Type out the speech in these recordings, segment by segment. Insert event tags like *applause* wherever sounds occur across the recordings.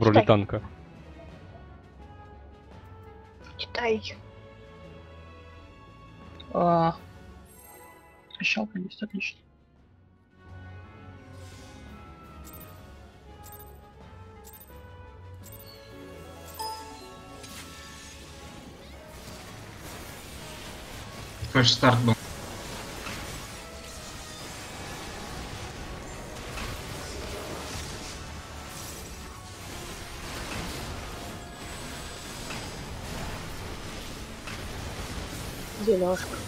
Роли Читай. танка. Читай. А, Пищалка есть, отлично. Флеш старт был. Дележка.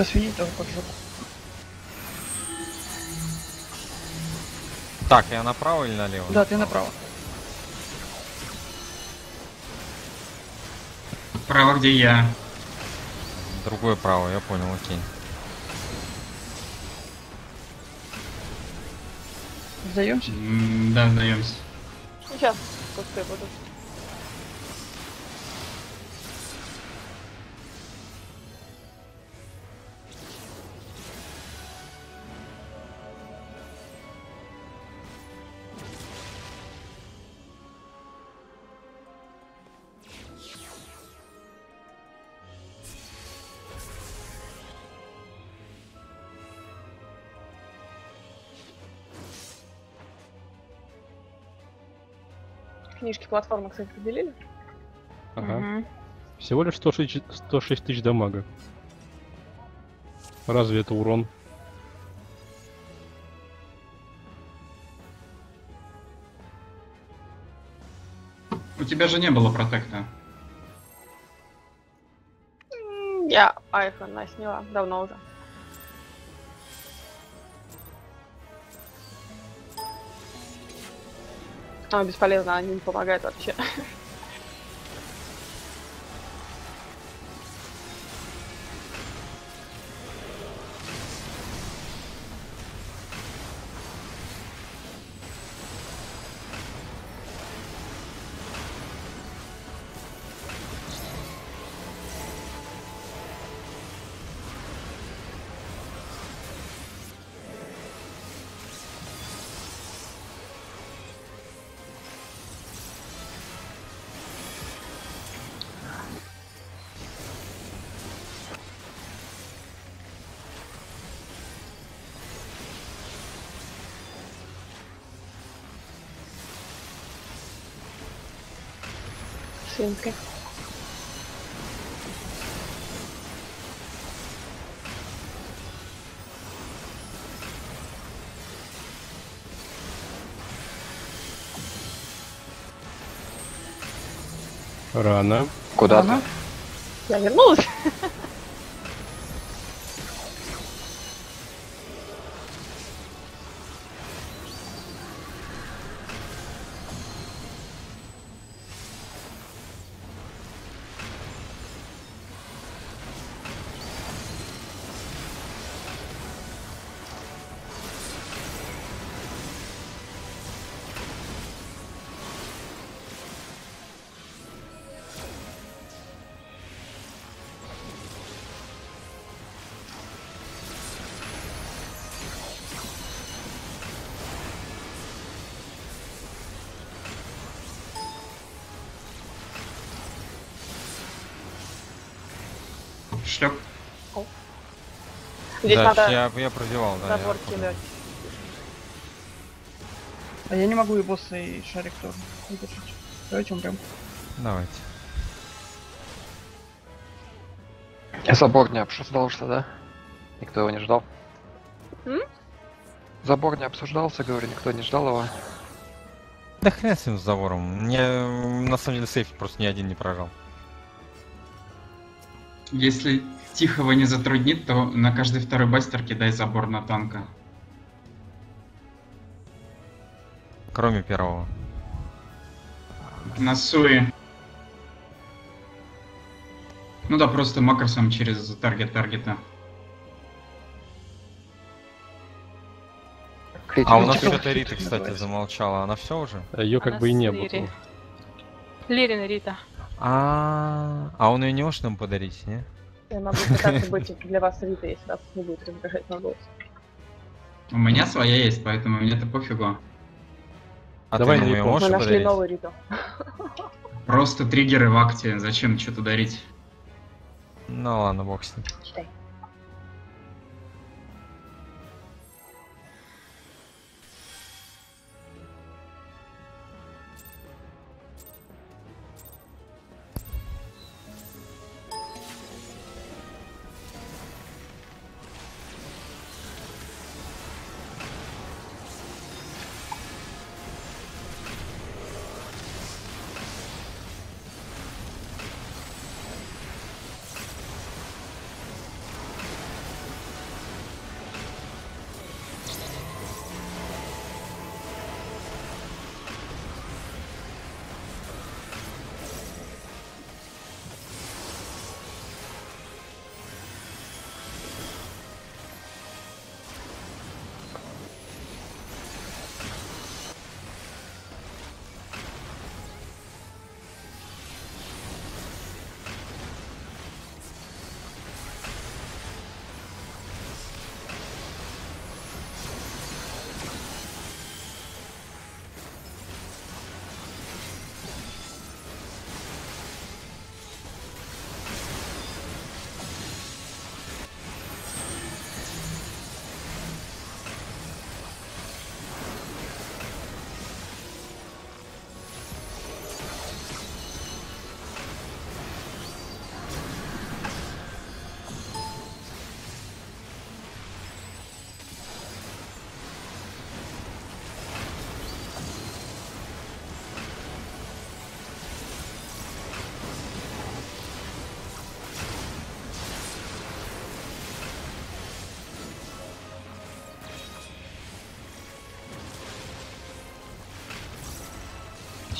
На свиней тоже поджог. Так, я направо или налево? Да, ты направо. Право, где я. Другое право, я понял, окей. Сдаемся? Да, сдаемся. Сейчас кусты будут. Книжки платформы, кстати, поделили? Ага. Мгм. Всего лишь 106, 106 тысяч дамага. Разве это урон? У тебя же не было протекта. Я айфон сняла давно уже. А, бесполезно, они не помогают вообще. Свинка. Рано. Куда Ага. Я вернулась. *laughs* Здесь да, надо я, я продевал, да. я забор понял. кидать. А я не могу и босса, и шарик тоже выдержать. Давайте умрем. Давайте. Забор не обсуждался, да? Никто его не ждал? М? Забор не обсуждался, говорю, никто не ждал его. Да хрен с ним с забором. Мне м, на самом деле сейф просто ни один не прожал. Если Тихого не затруднит, то на каждый второй бастер кидай забор на танка. Кроме первого. На Суи. Ну да, просто макросом через таргет таргета. А у нас Критиков. что-то Рита, кстати, замолчала. Она все уже? Ее как Она бы и не было. Лирина Рита. А, а он ее не может нам подарить, не? Я могу пытаться быть для вас Рита, если вас не будет раздражать мой голос. У меня своя есть, поэтому мне-то пофигу. А Давай ты на нам ее Японку. Мы можешь нашли подарить? новую Риту. Просто триггеры в акте. Зачем что-то дарить? Ну ладно, бог с ним. Читай.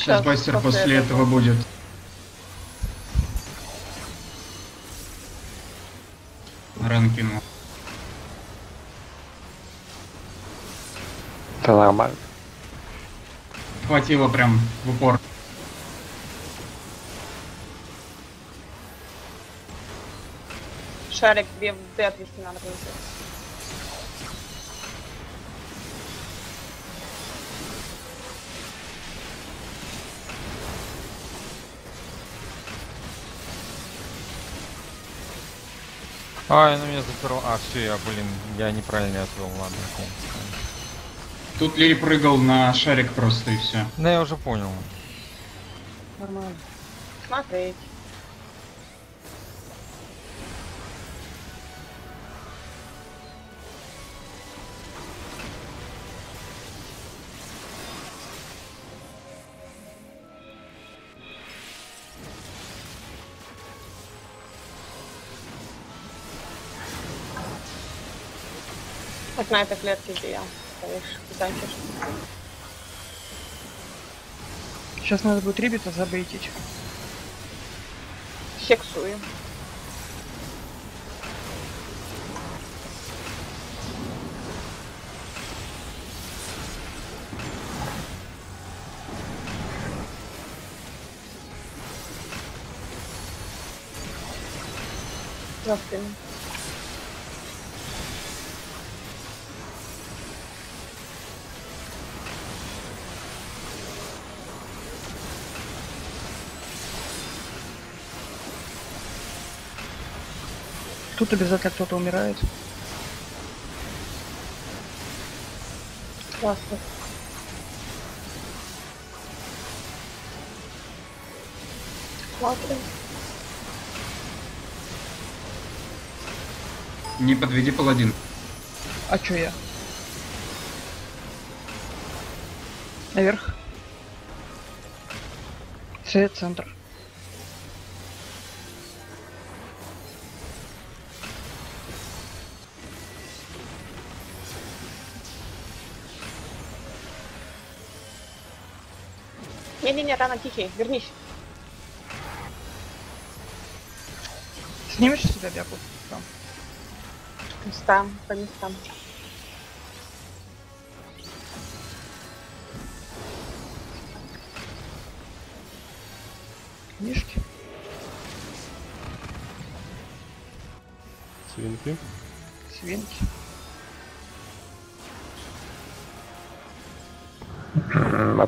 Сейчас бастер после после этого. этого будет. Ран кинул. Это нормально. Хватило прям в упор. Шарик Д отвести надо принести. Ай, ну меня заперло. А, все, я, блин, я неправильно отвел, ладно. Тут Лири прыгал на шарик просто и все. Ну я уже понял. Нормально. Смотреть. Вот на этой клетке, где я танчишь. Сейчас надо будет ребята забейтить. Сексую. За Тут обязательно кто-то умирает. Классно. Смотрим. Не подведи паладин. А чё я? Наверх. С центр. Не-не-не, рано, тихий, вернись. Снимешь себя бяку? Там. По местам, по местам.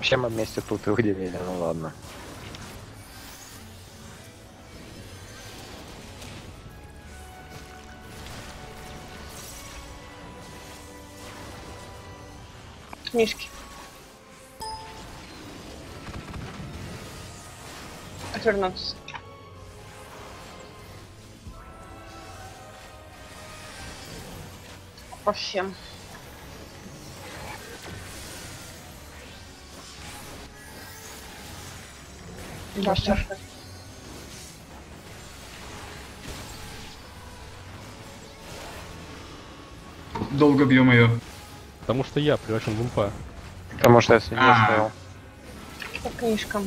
Вообще мы вместе тут и выделили, ну ладно. Книжки. Отвернуться. По всем. Бастер. Долго бьем ее. Потому что я превращен в импа. Потому что я свинью А. оставил. По книжкам.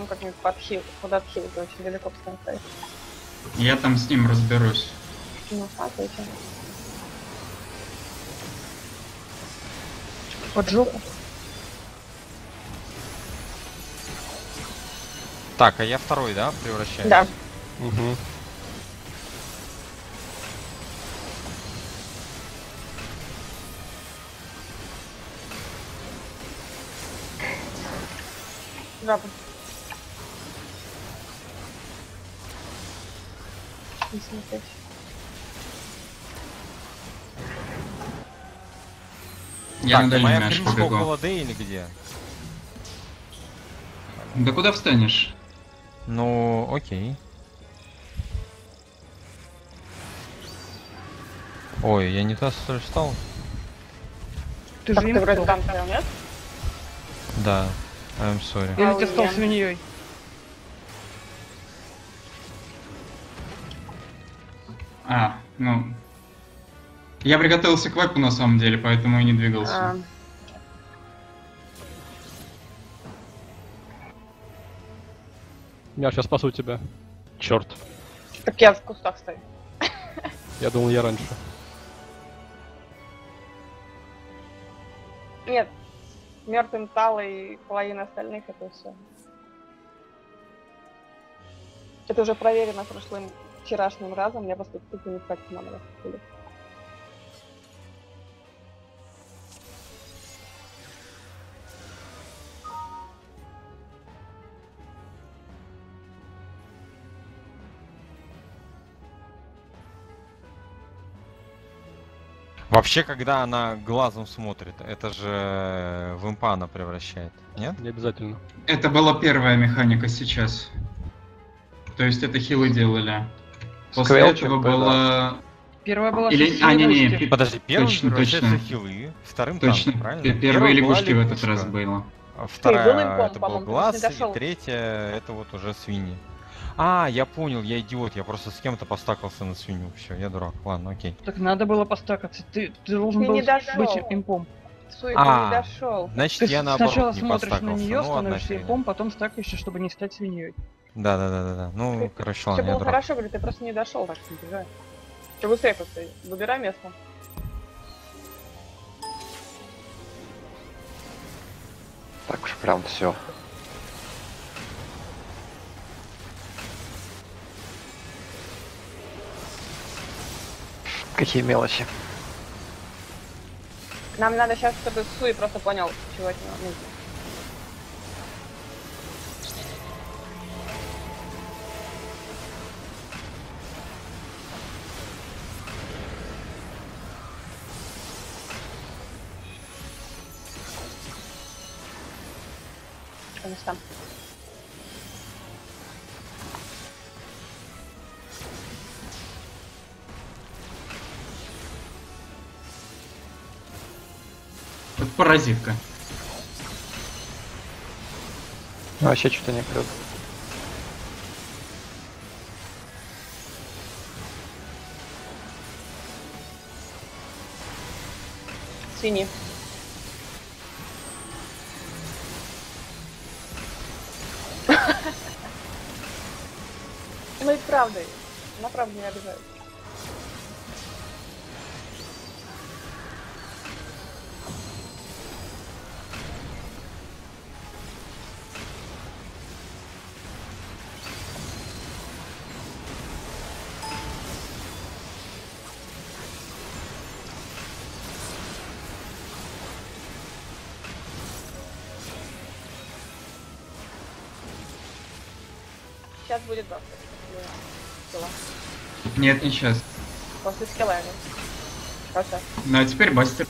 Потом как-нибудь под хил, под отхил, ты очень далеко стоишь. Я там с ним разберусь. Ну, смотрите. Под жопу. Так, а я второй, да, превращаюсь? Да. Угу. Жаба. Не смотреть. Я так, на дальний моя мяч побегу. около Д или где? Да куда встанешь? Ну, окей. Ой, я не туда что ли встал? Ты же ты вроде там нет? Да. I'm sorry. Или ты стал Охуенно. свиньей? Я приготовился к вайпу на самом деле, поэтому и не двигался. А, Я сейчас спасу тебя. Черт. так я в кустах стою. Я думал, я раньше. Нет. Мертвым Тала и половина остальных это все. Это уже проверено прошлым вчерашним разом, я просто тупо не хватит маны раскрыли. Вообще, когда она глазом смотрит, это же в импа она превращает, нет? Не обязательно. Это была первая механика сейчас. То есть это хилы делали. После Сквелчик этого был, было... Первая была Или... А, не, не, пи- Подожди, первым Точно, точно. хилы, вторым Точно. танк, правильно? Пе- Первые Первая лягушки в этот раз было. был Вторая это был глаз, не и третья это вот уже свиньи. А, я понял, я идиот, я просто с кем-то постакался на свинью. Все, я дурак. Ладно, окей. Так надо было постакаться. Ты, ты должен Ты был не дошел. быть импом. Суй, А. не дошел. Значит, Ты я наоборот сначала не смотришь на нее, ну, становишься импом, потом стакаешься, чтобы не стать свиньей. Да, да, да, да, да. Ну, короче, Все ладно, я было дурак. хорошо, говорю, ты просто не дошел, так что не бежай. Ты быстрее просто выбирай место. Так уж прям все. Какие мелочи. Нам надо сейчас, чтобы Суи просто понял, чего от него нужно. паразитка. Ну, вообще что-то не круто. Синий. *laughs* Ну и правда, на правду не обижаюсь. Нет, не сейчас. После скилла. я говорю. Просто. Ну а теперь бастер.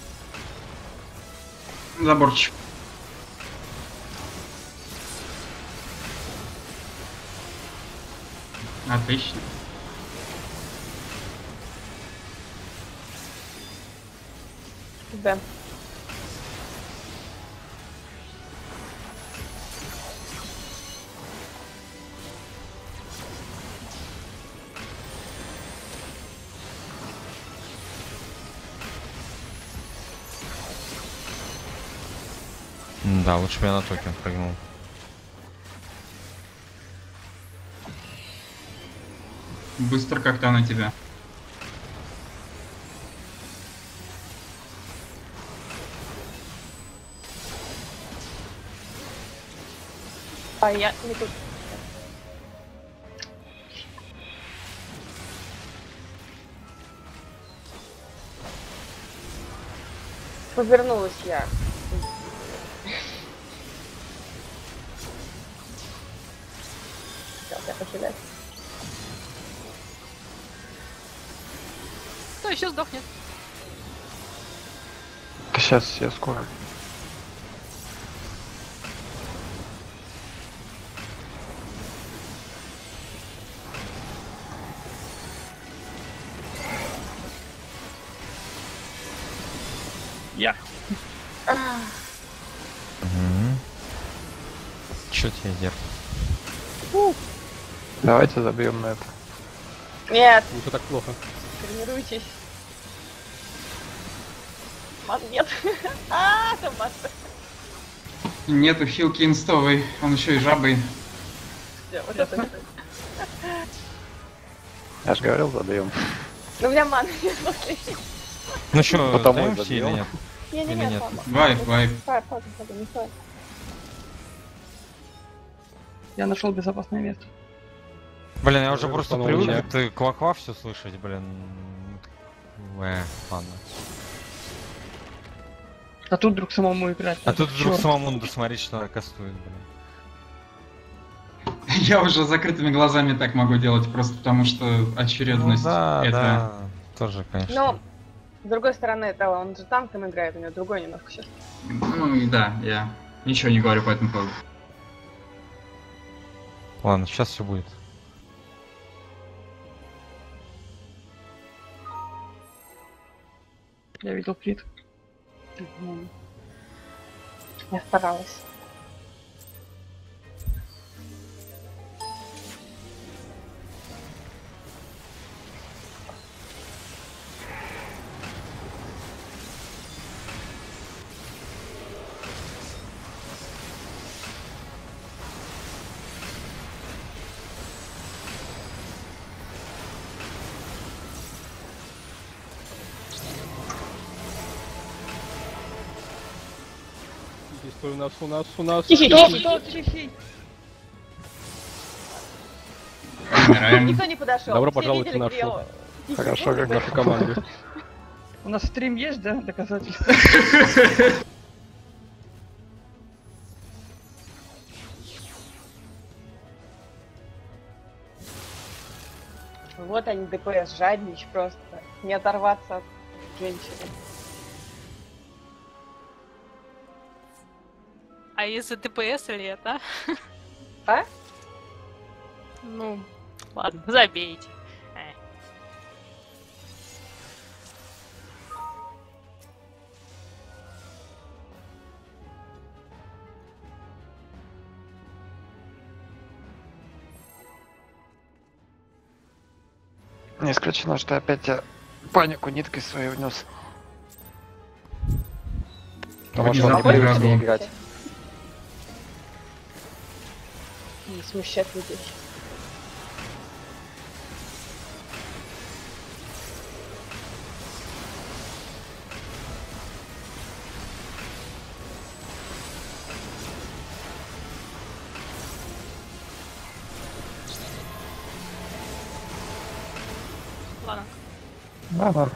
Заборчик. Отлично. Да, лучше бы я на токен прыгнул. Быстро как-то на тебя. А я не тут. Повернулась я. Кто еще сдохнет? Сейчас я скоро. Я. Угу. Чё тебе делать? Давайте забьем на это. Нет, Не все так плохо. тренируйтесь. Ман, нет. *laughs* А, там мастер. Нету хилки инстовой, он еще и жабой. Всё, Вот это. *laughs* Я же говорил, забьем. Ну, у меня маны нет, *laughs* смотри. Ну Потому и сдаёмся или нет? Не, не, Или нет. Вайп, вайп. Я нашел безопасное место. Блин, я уже просто привык это кваква все слышать, блин. Э, ладно. А тут вдруг самому играть. А тут вдруг Чёрт. самому надо смотреть, что кастует, блин. *laughs* Я уже закрытыми глазами так могу делать, просто потому что очередность Ну да, это... да. Тоже, конечно. Но, с другой стороны, это он же танком играет, у него другой немножко сейчас. Ну и да, я ничего не говорю по этому поводу. Ладно, сейчас все будет. Я видел крит. Я старалась. Иди, стой, нас, у нас, у нас. Тихий, тихий, тихий. Никто не подошел. Добро Все пожаловать в нашу- Хорошо, как. Нашу команду. У нас стрим есть, да? Доказательства. Вот они, ДПС, жадничь просто. Не оторваться от женщины. А из-за ДПС или это? А? Ну, ладно, забейте. Э. Не исключено, что опять я панику ниткой своей внес. Потому что не играть. Не смущать людей. Ладно. Да.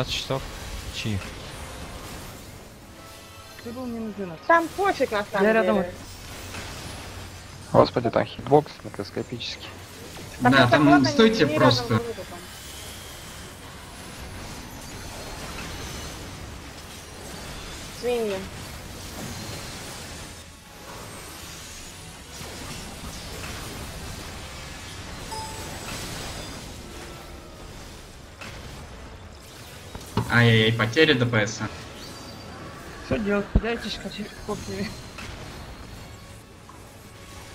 12 часов? Чи? Ты был не на 12. Там пофиг на самом Я деле. рядом. Господи, там хитбокс микроскопический. Да, там ладно, стойте просто. рядом Ай-яй-яй, потеря ДПС. Что делать? Кидайтесь как копьями.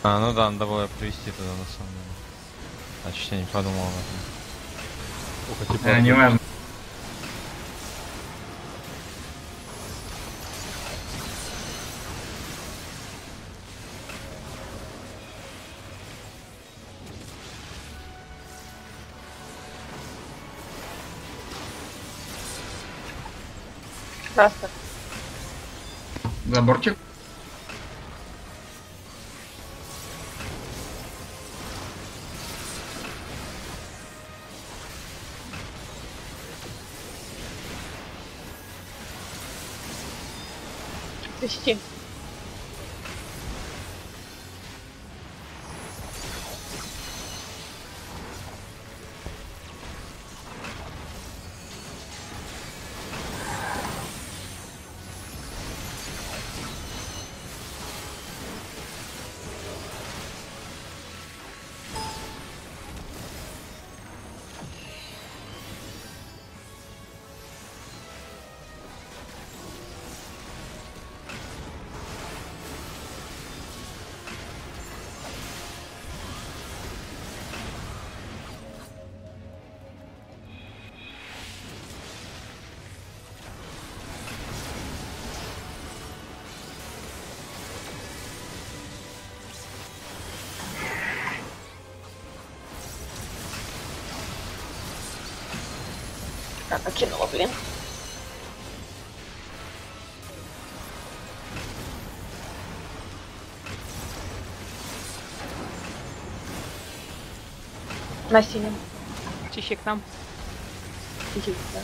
А, ну да, надо было привести туда на самом деле. Значит, я не подумал об этом. Ух, типа, А, неважно. Растер. Заборчик. Свести. На синем. Чищик нам. Иди, да.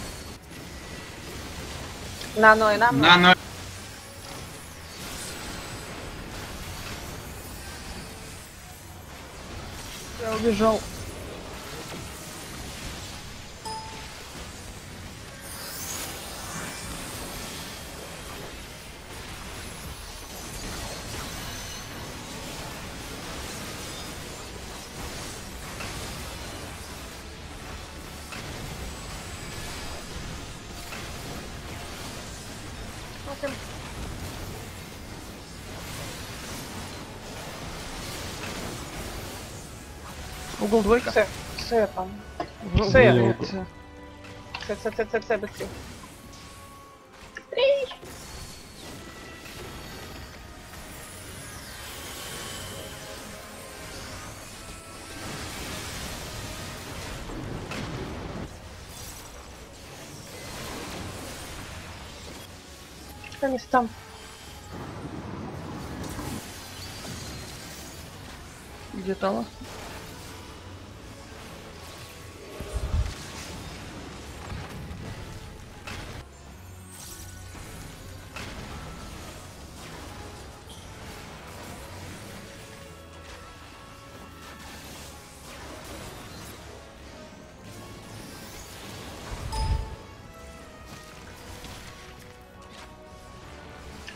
На ной, на мной. На ноль. Я убежал. Угол двойка. С, с там. В- С, Блин. С. С, с, с, с, с, быстрее. По местам. Где Тала?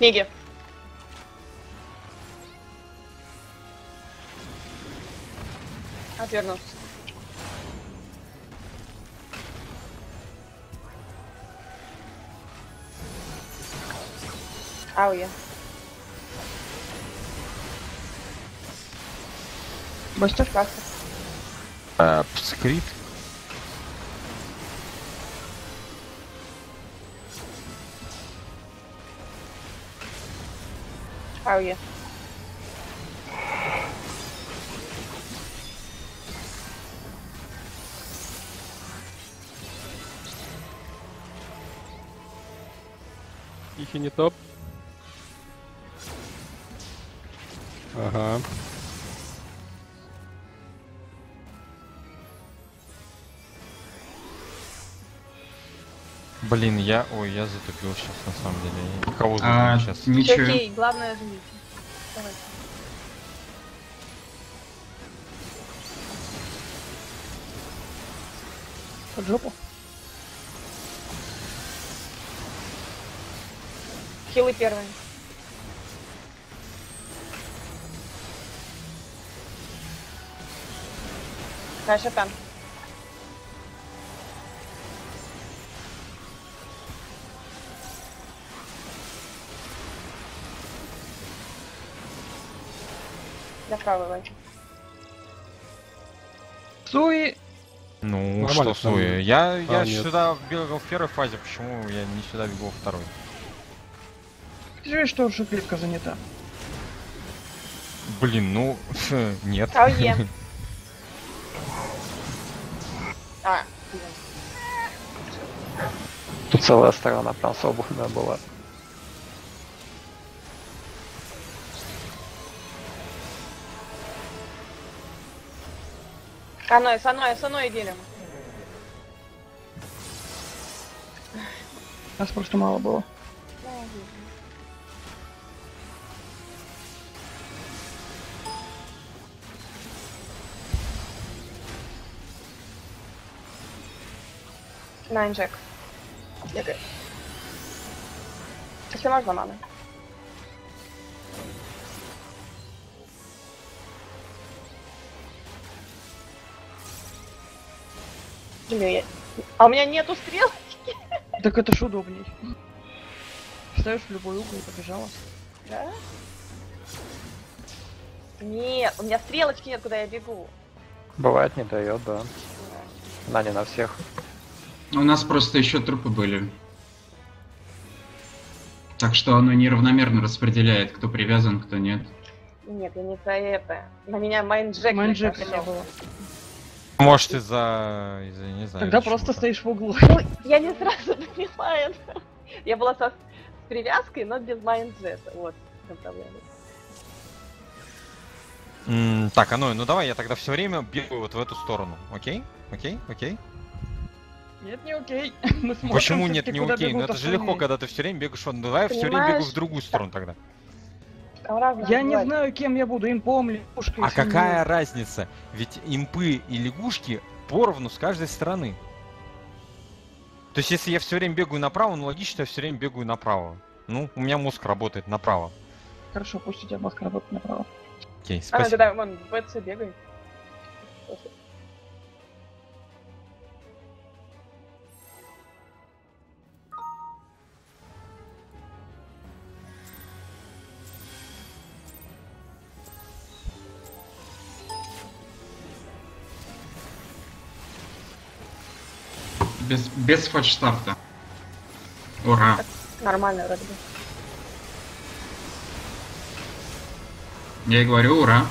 Книги. Отвернулся. Ауе. Бастер? Кастер. Э, скрипт. Ауе. Тихий не топ. Блин, я... Ой, я затупил сейчас, на самом деле. Кого А, сейчас? Ничего. окей, главное. Давайте. Под жопу. Хилы первые. Дальше там. Лайк. Суи. Ну, Нормально, что. Суя? Я, я А, нет. сюда бегал в первой фазе, почему я не сюда бегал во второй? Ты же видишь, что уже клетка занята. Блин, ну, *laughs* нет. *laughs* А, блин. Тут целая сторона прям свободная была. Оной, с оной, с оной делим. Нас просто мало было. Джек. Бегай. Если можно, маны. Блин, я... А у меня нету стрел? *laughs* Так это ж удобней. Ставишь в любой угол и побежала. Да? Нет, у меня стрелочки нет, куда я бегу. Бывает не дает, да. На не на всех. У нас просто еще трупы были. Так что оно неравномерно распределяет, кто привязан, кто нет. Нет, я не про это. На меня Майнджек Майнджек хотел. было. Может из-за... из-за, не знаю. Тогда просто стоишь в углу. *laughs* Ну, я не сразу *laughs* поняла это. Я была со, с привязкой, но без майнджета. Вот, проблема. М, Так, а ну, ну давай я тогда все время бегаю вот в эту сторону. Окей? Окей? Окей? Нет, не окей. *laughs* Мы смотрим Почему нет, не окей? Ну это же легко, когда ты все время бегаешь. Вот, ну давай все время Понимаешь? в другую сторону тогда. Там разные Я не знаю, кем я буду, импом, лягушкой, А свиньей. какая разница? Ведь импы и лягушки поровну с каждой стороны. То есть, если я все время бегаю направо, ну логично, я все время бегаю направо. Ну, у меня мозг работает направо. Хорошо, пусть у тебя мозг работает направо. Окей, А, спасибо. когда вон в БЦ бегает. Без, без фальшстарта. Ура. Нормально вроде бы. Я и говорю, ура.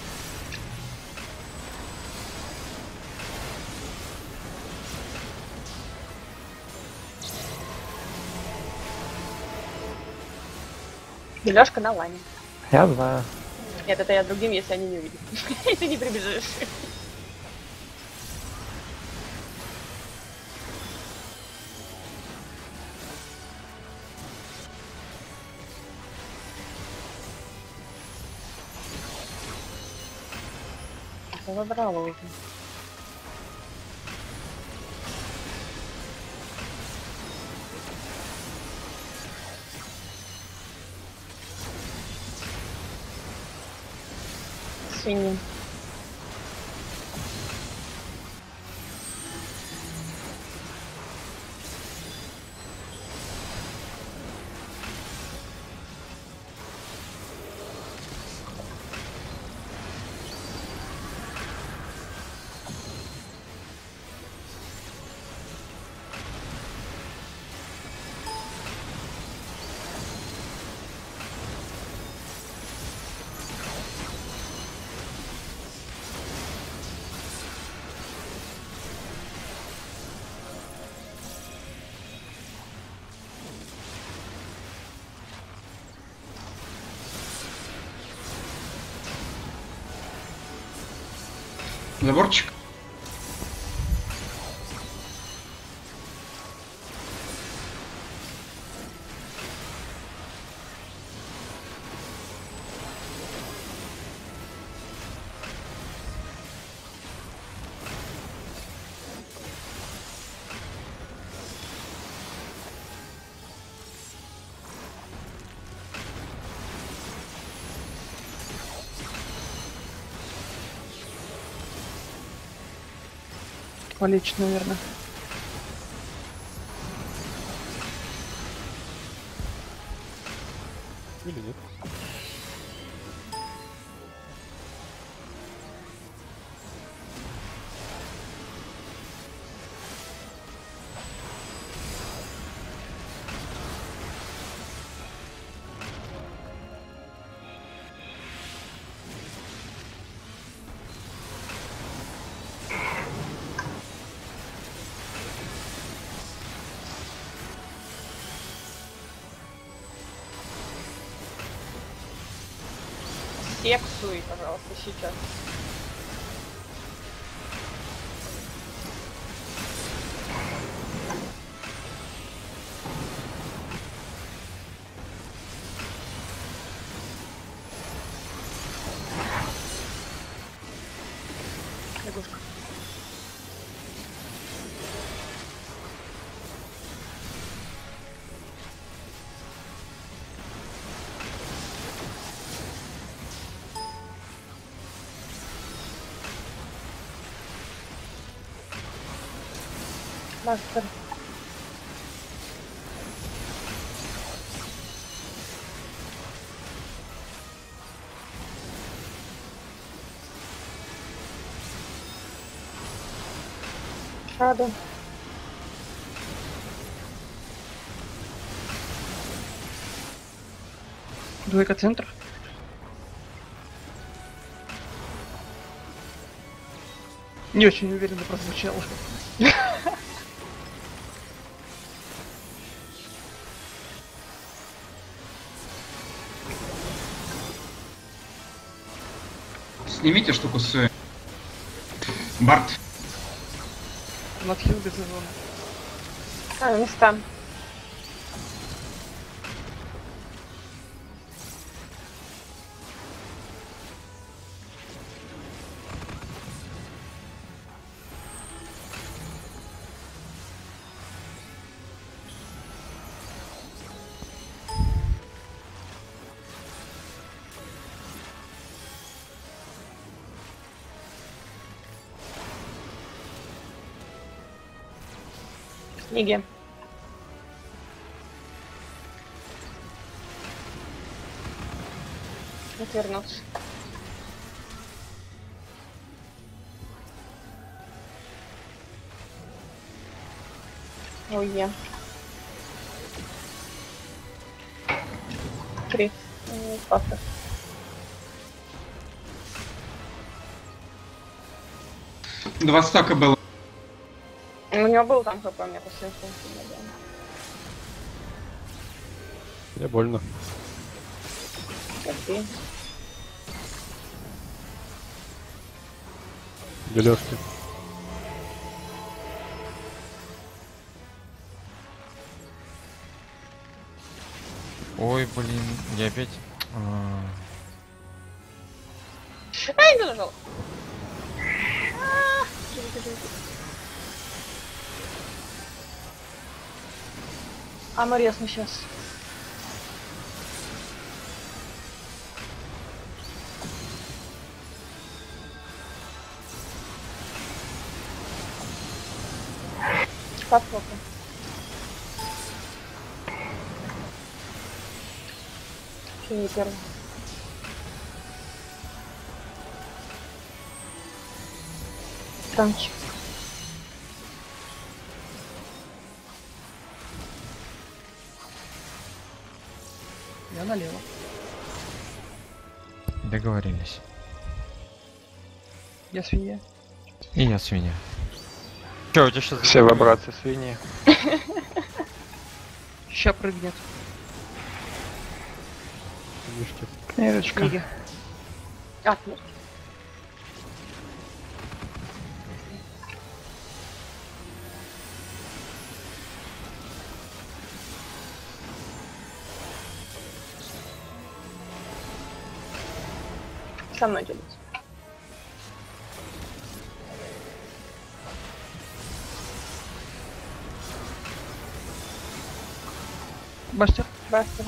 Беляшка на лане. Я знаю. Нет, это я другим, если они не увидят. *laughs* Если не прибежишь. Задрала уже. Свиньи. Заборчик. Полечь, наверное. Сейчас. Мастер. Шаду. Двойка центр. Не очень уверенно прозвучало. Снимите штуку с... Барт. Надхил без сезона. А, места. Книги. Отвернуться. Ой, я. Три. М, Паста. Два стака было. У него был там хп, у меня после было. Мне больно. Терпи. Дележки. Ой, блин, я опять... а, Ай, А мы резну сейчас. Не первый. Танчик. Договорились. Я свинья. И я свинья. Че, у тебя сейчас... Все вибрации свиньи. *laughs* Ща прыгнет. Книжки. Книжечка. Книги. А, смерть. Со мной делиться. Бастер. Бастер.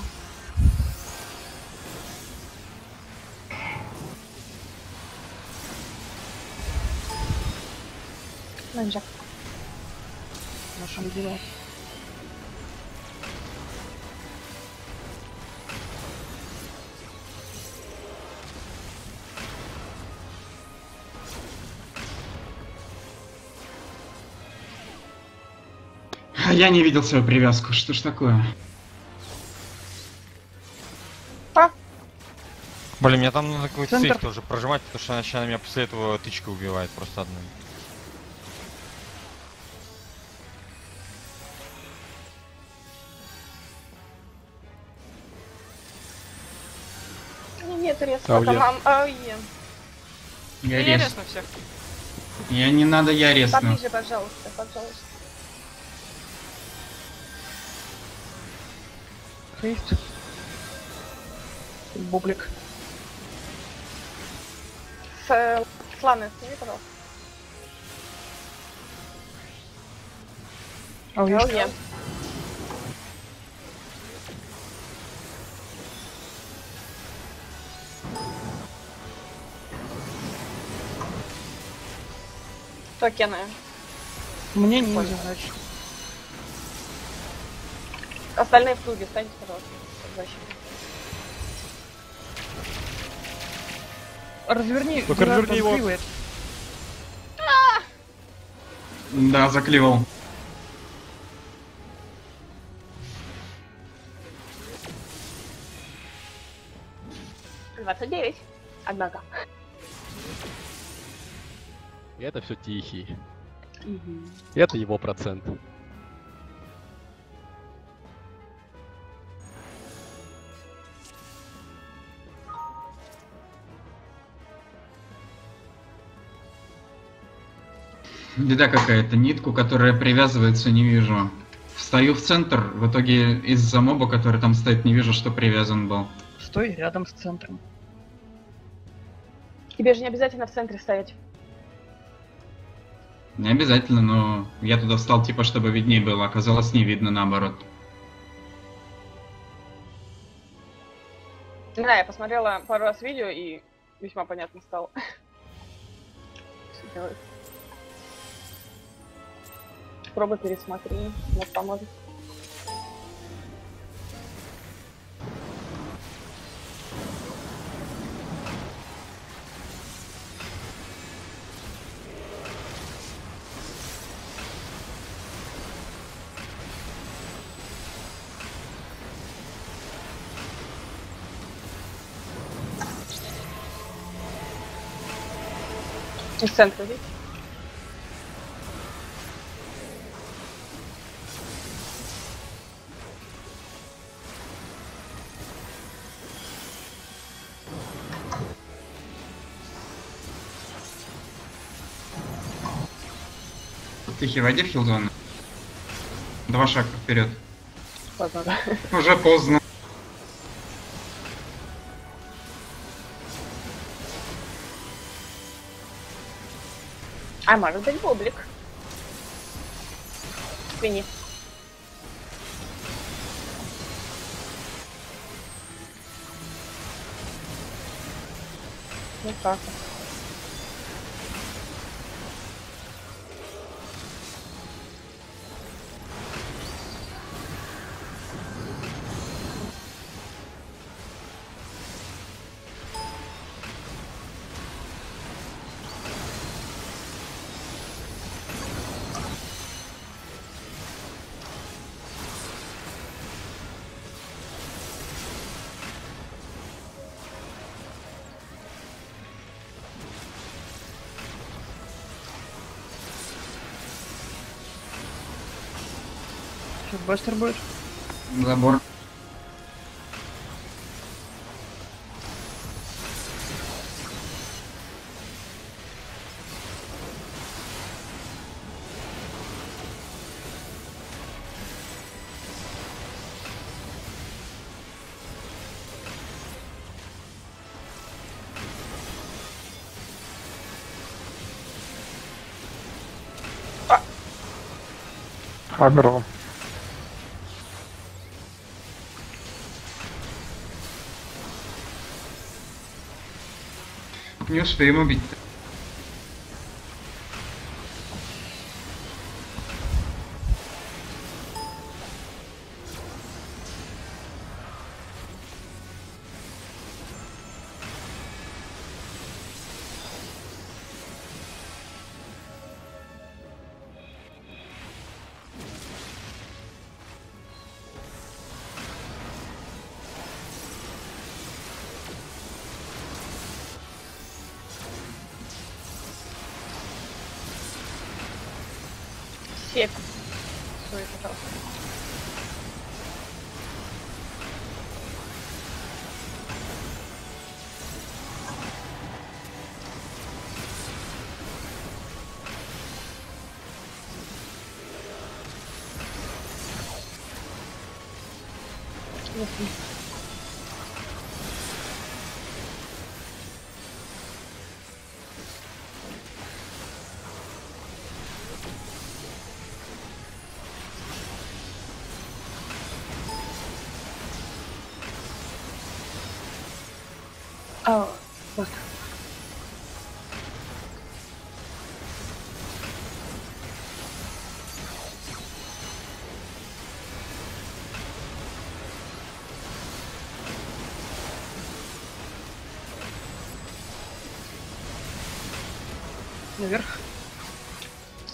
Нанджак. Нашем я не видел свою привязку, что ж такое? Блин, мне там надо какой-то Центр. сейф тоже прожимать, потому что она сейчас меня после этого тычкой убивает просто одной. Ну, Нет, резко там. ам- Ауе. Я Я рез. резну всех. Я не надо, я резну. Поближе, пожалуйста, пожалуйста. Хейст. Бублик. С э, сланы сними, пожалуйста. Ауе. Ауе. Токены. Мне не значит. Остальные в клубе, станьте, пожалуйста. Разверни. Герард, разверни его. Да, заклевал. Двадцать девять. Однако. И это все тихий. Это его процент. Беда какая-то. Нитку, которая привязывается, не вижу. Встаю в центр, в итоге из-за моба, который там стоит, не вижу, что привязан был. Стой рядом с центром. Тебе же не обязательно в центре стоять. Не обязательно, но я туда встал, типа, чтобы виднее было. Оказалось, не видно, наоборот. Не знаю, я посмотрела пару раз видео и весьма понятно стало. *laughs* Что делать. Пробуй пересмотри, может поможет. Из центра? Тихий, войди в хилзону. Два шага вперед. Поздно, да. *laughs* Уже поздно. А может быть бублик. Извини. Ну как? блокбастер будет? Забор. Агро. Не успеем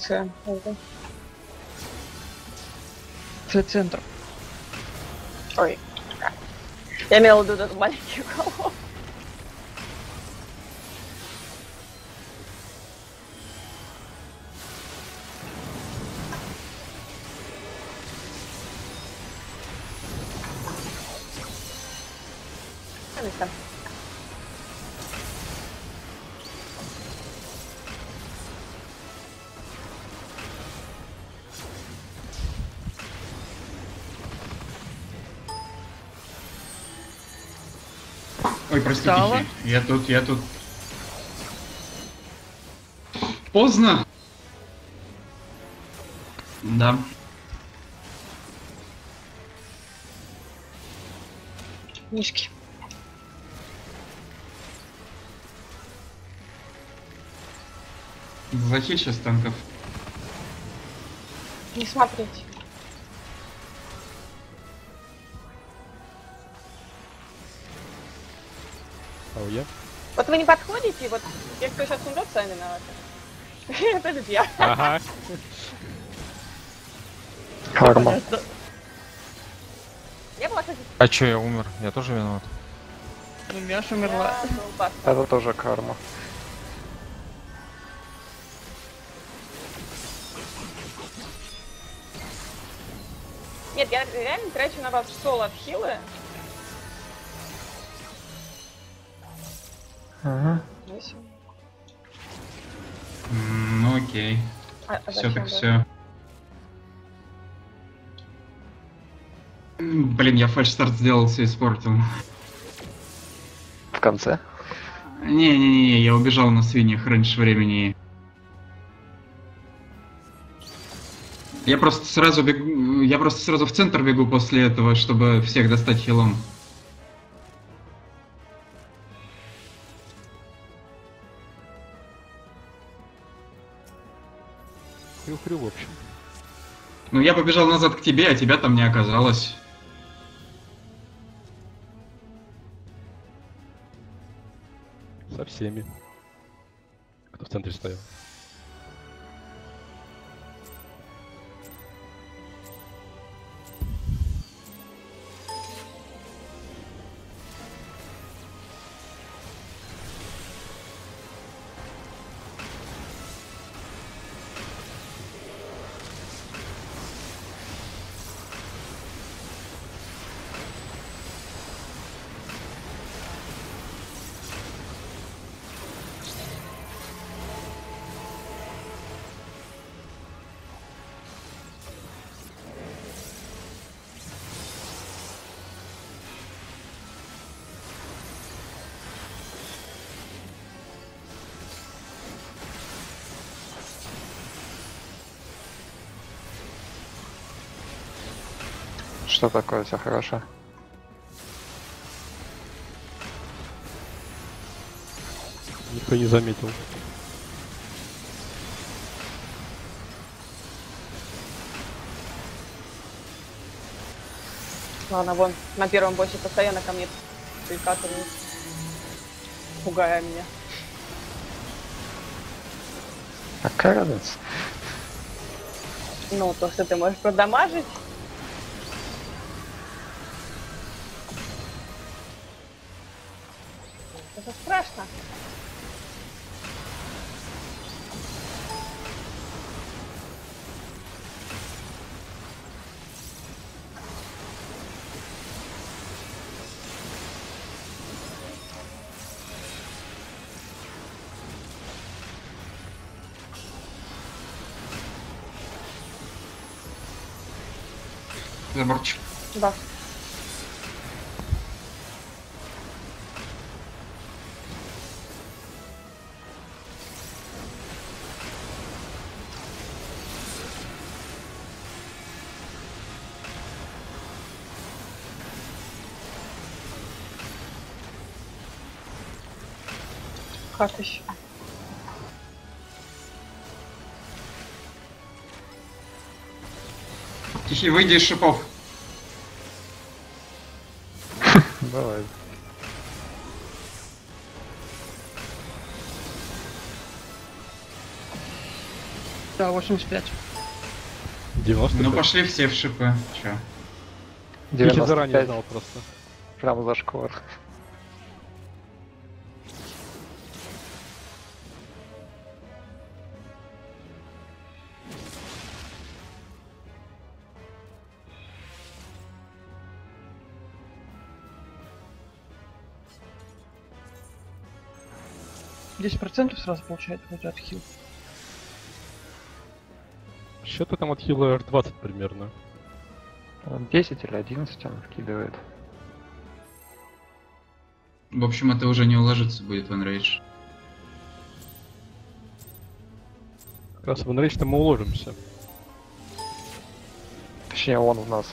С. это. Це центр. Ой. Я имела в виду этот маленький уголок. Алиса. Ой, простите, я тут, я тут. Поздно. Да. Мишки. Захиль сейчас танков. Не смотрите. Вот вы не подходите, вот я кто сейчас умрет, сами виноваты. Это ведь я. Ага. Карма. Я была, кстати, А чё, я умер? Я тоже виноват. Ну, Мяша умерла. Это тоже карма. Нет, я реально трачу на вас соло в хилы. А, а Все так вы? все. Блин, я фальш-старт сделал, все испортил. В конце. Не-не-не, я убежал на свиньях раньше времени. Я просто сразу бегу, я просто сразу в центр бегу после этого, чтобы всех достать хилом. Хрю-хрю, в общем. Ну, я побежал назад к тебе, а тебя там не оказалось. Со всеми. Кто в центре стоял. Что такое, все хорошо? Никто не заметил. Ладно, вон, на первом боссе постоянно ко мне прикатывают, пугая меня. Какая разница? Ну, то, что ты можешь продамажить. Это страшно. Заборчик. Да. как еще? Тихий, выйди из шипов. *laughs* Давай. Да, 85. 90. Ну пошли все в шипы. Че? Я заранее знал просто. Прям зашквар. 10% сразу получает вроде от хил. Счета там от хила R20 примерно. 10 или 11 он вкидывает. В общем, это уже не уложится будет в Enrage. Как раз в Enrage-то мы уложимся. Точнее, он в нас.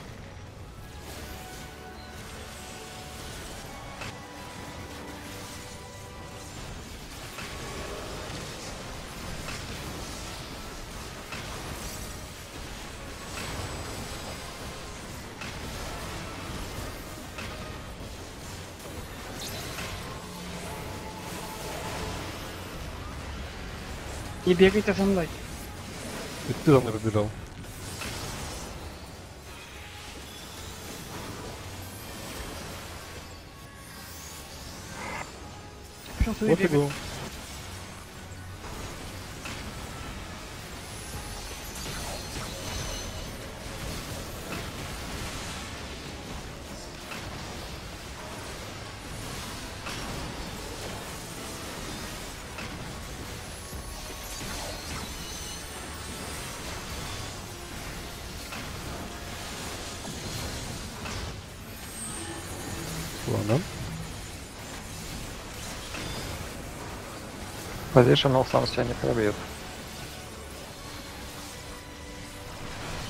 Не бегайте за мной. И ты за мной побежал. Почему ты Вот и бегай? был. Позиционал сам себя не пробьет.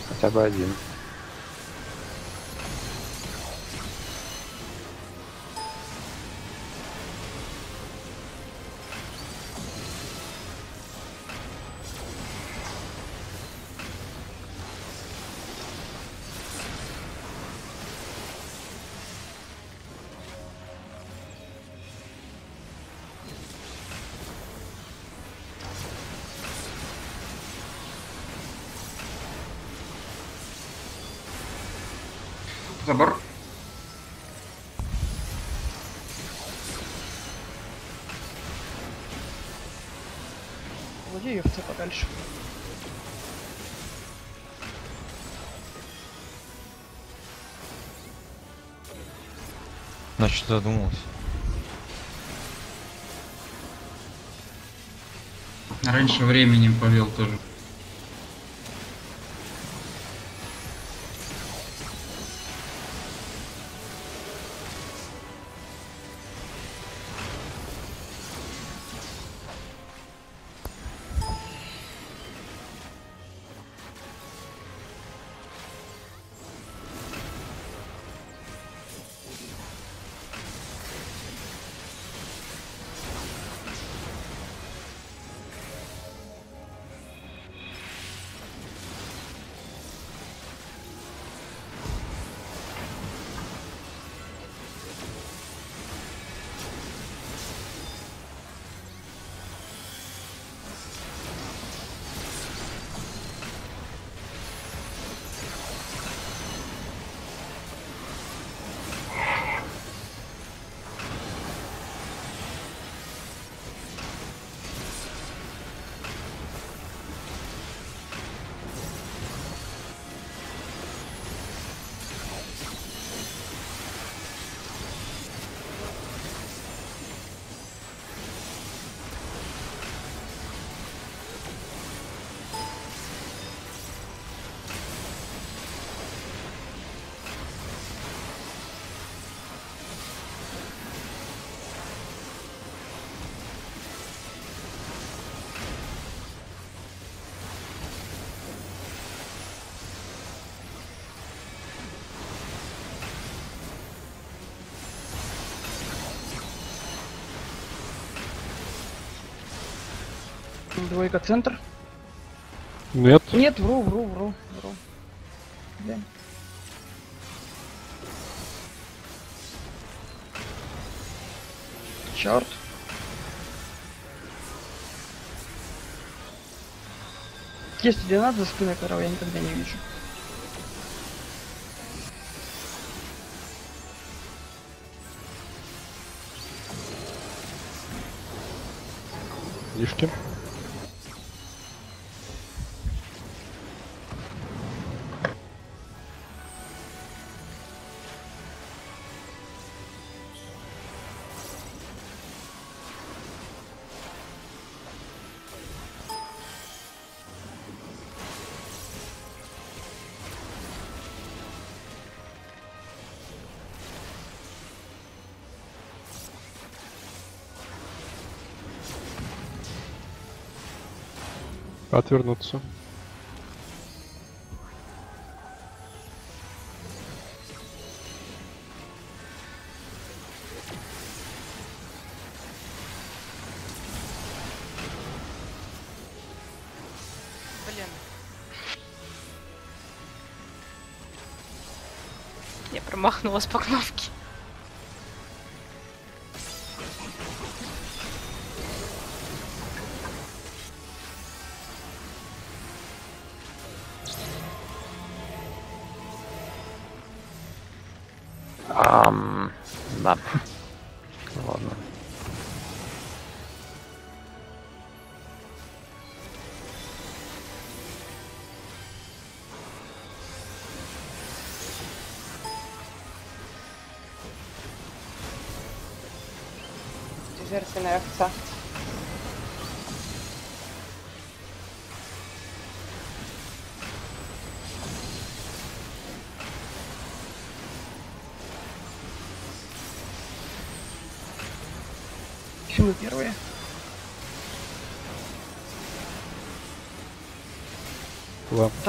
Хотя бы один. Забор. Уводи ее в С подальше. Значит, задумался. Раньше временем повел тоже. Двойка центр. Нет. Нет, вру, вру, вру, вру. Блин. Черт. Есть гранат за спиной, которого я никогда не вижу. Отвернуться. Блин. Я промахнулась по кнопке.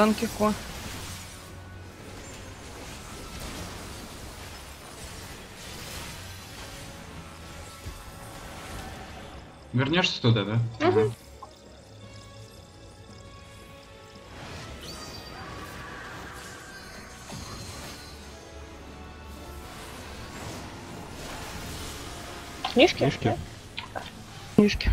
Танки ко. Вернешься туда, да? Мгм. Книжки? Книжки. Книжки.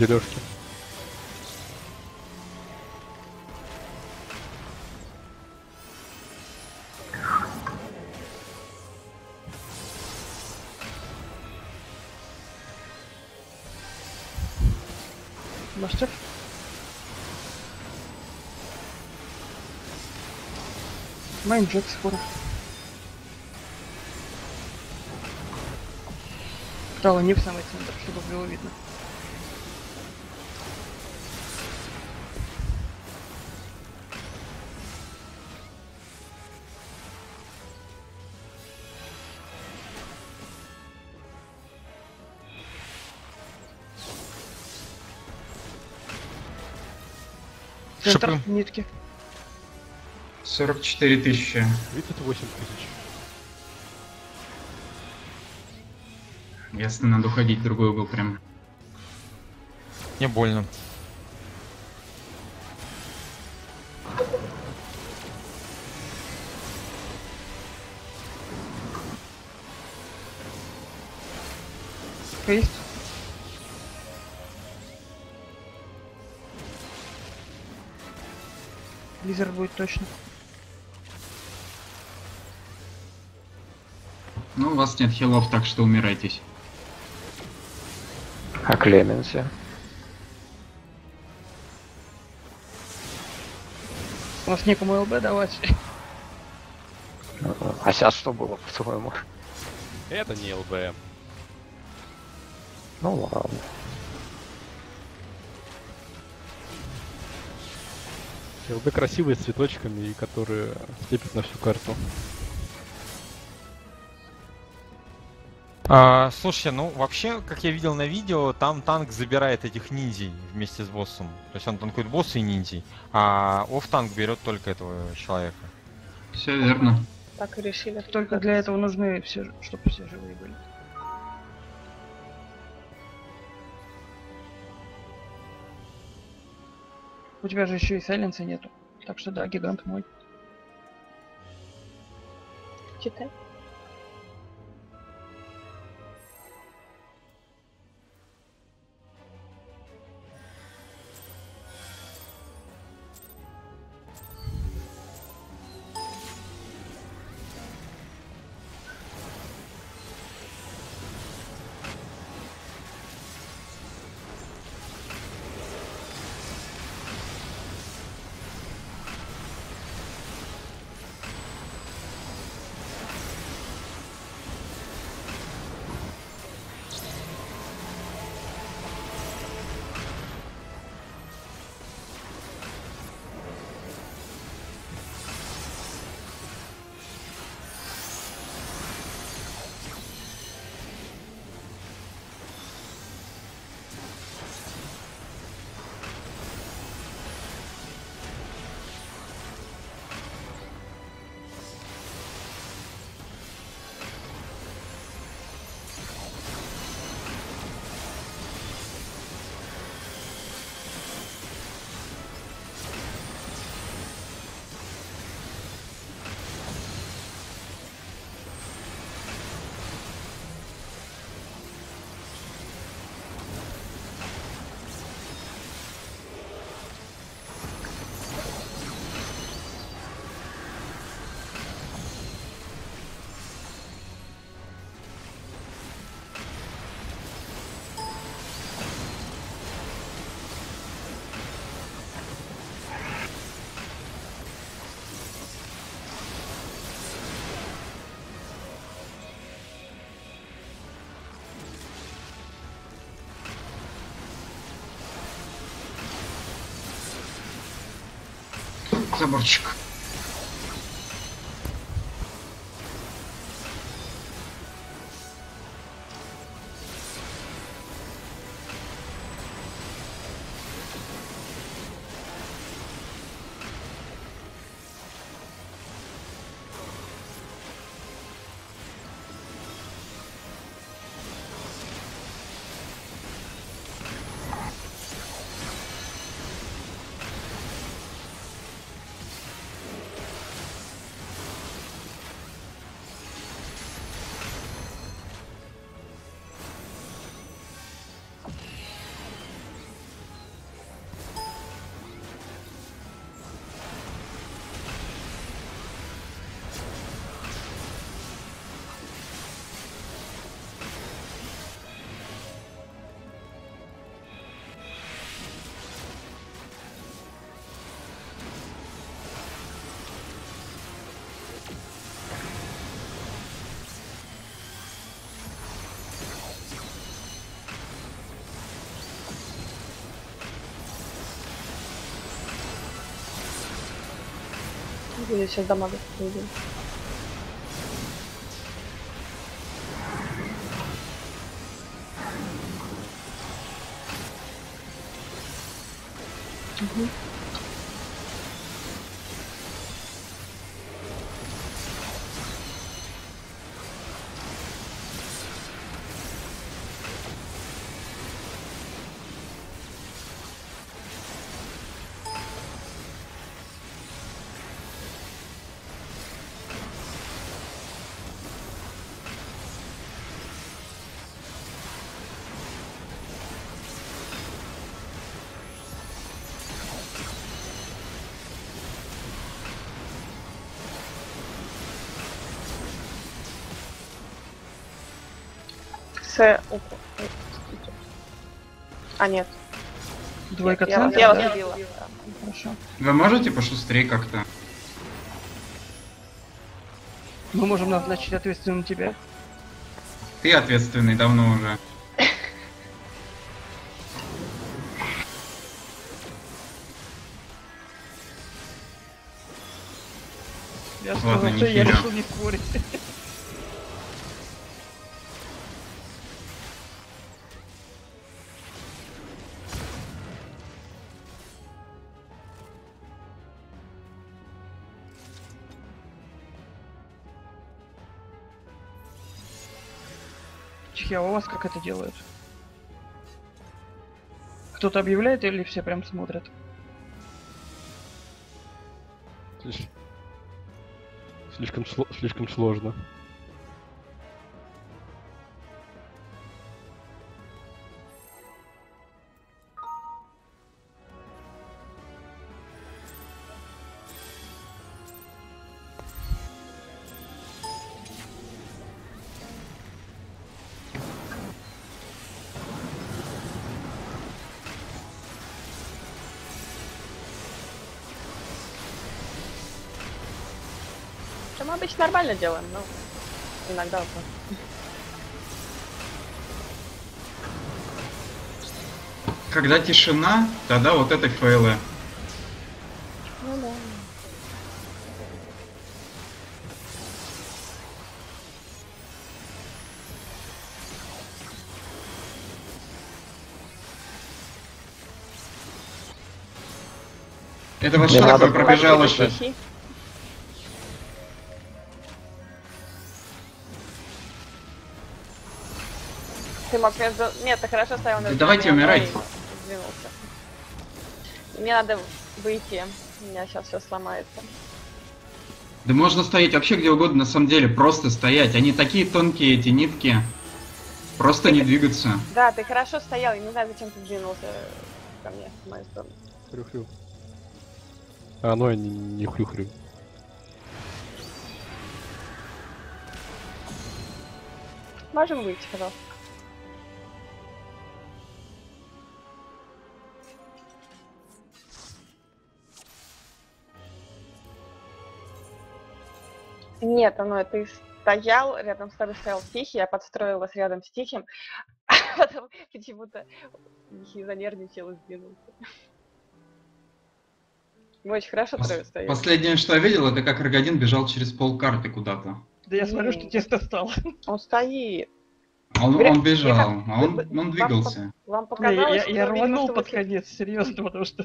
Дележки. Мастер. Майнджек скоро. Стало не в самый центр, чтобы было видно. Центр, Шипы. нитки. 44 тысячи. 38 тысяч. Ясно, надо уходить в другой угол прям. Не больно. Есть. Лизер будет точно. Ну, у вас нет хилов, так что умирайтесь. А Клеменси? У нас некому ЛБ давать. А сейчас что было, по-твоему? Это не ЛБ. Ну ладно. ЛБ красивые с цветочками, и которые слепят на всю карту. А, слушайте, ну вообще, как я видел на видео, там танк забирает этих ниндзей вместе с боссом. То есть он танкует босса и ниндзей, а оф танк берет только этого человека. Все верно. Так и решили. Только для этого нужны все, чтобы все живые были. У тебя же еще и сайленса нету. Так что да, гигант мой. Читай. sambar chik Я сейчас дамага выйдем. С... А, нет. Двойка я, вас- центра, я вас да? убила. Хорошо. Вы можете пошустрее как-то? Мы можем назначить ответственным тебя. Ты ответственный давно уже. Я Ладно, сказал, что я решил не спорить. Стихи, а у вас как это делают? Кто-то объявляет или все прям смотрят? Слиш- Слишком, слишком сложно. Обычно нормально делаем, но иногда вот так. Когда тишина, тогда вот это фейлы. Ну да. Это вот что такое пробежало сейчас? Мог между... Нет, ты хорошо стоял между давайте сдвинулся. Мне надо выйти. У меня сейчас все сломается. Да можно стоять вообще где угодно, на самом деле, просто стоять. Они такие тонкие, эти нитки. Просто не двигаться. Да, ты хорошо стоял, я не знаю, зачем ты двинулся ко мне, в мою сторону. Хрю-хрю. А, ну я не, не хрю-хрю. Можем выйти, пожалуйста. Нет, оно ты стоял, рядом с тобой стоял Тихий, я подстроилась рядом с Тихим, *laughs* а потом почему-то Тихий занервничал и сдвинулся. Мы очень хорошо Пос- трое стояли. Последнее, что я видел, это как Аргадин бежал через пол карты куда-то. Да я смотрю, что тесто стало. Он стоит. Он, он бежал, а он, он двигался. Вам показалось, я, я рванул под вы- конец, серьезно, *laughs* потому что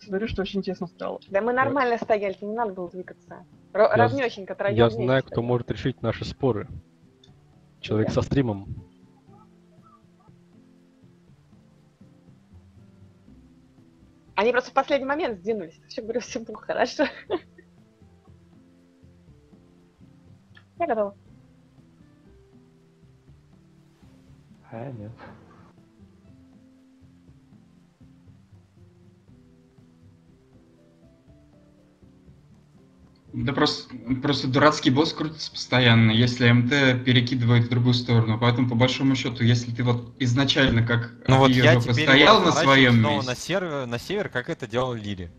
смотрю, что очень тесно стало. Да мы нормально стояли, тебе не надо было двигаться. Я ровнёхенько, троём Я вместе знаю, кто стояли. может решить наши споры. Человек со стримом. Они просто в последний момент сдвинулись. Все, говорю, все было хорошо. *laughs* Я готова. А, нет. Да просто, просто дурацкий босс крутится постоянно, если МТ перекидывает в другую сторону. Поэтому, по большому счету, если ты вот изначально как Ну вот я теперь стоял на своем снова месте, на, сервер, на север, как это делал Лири.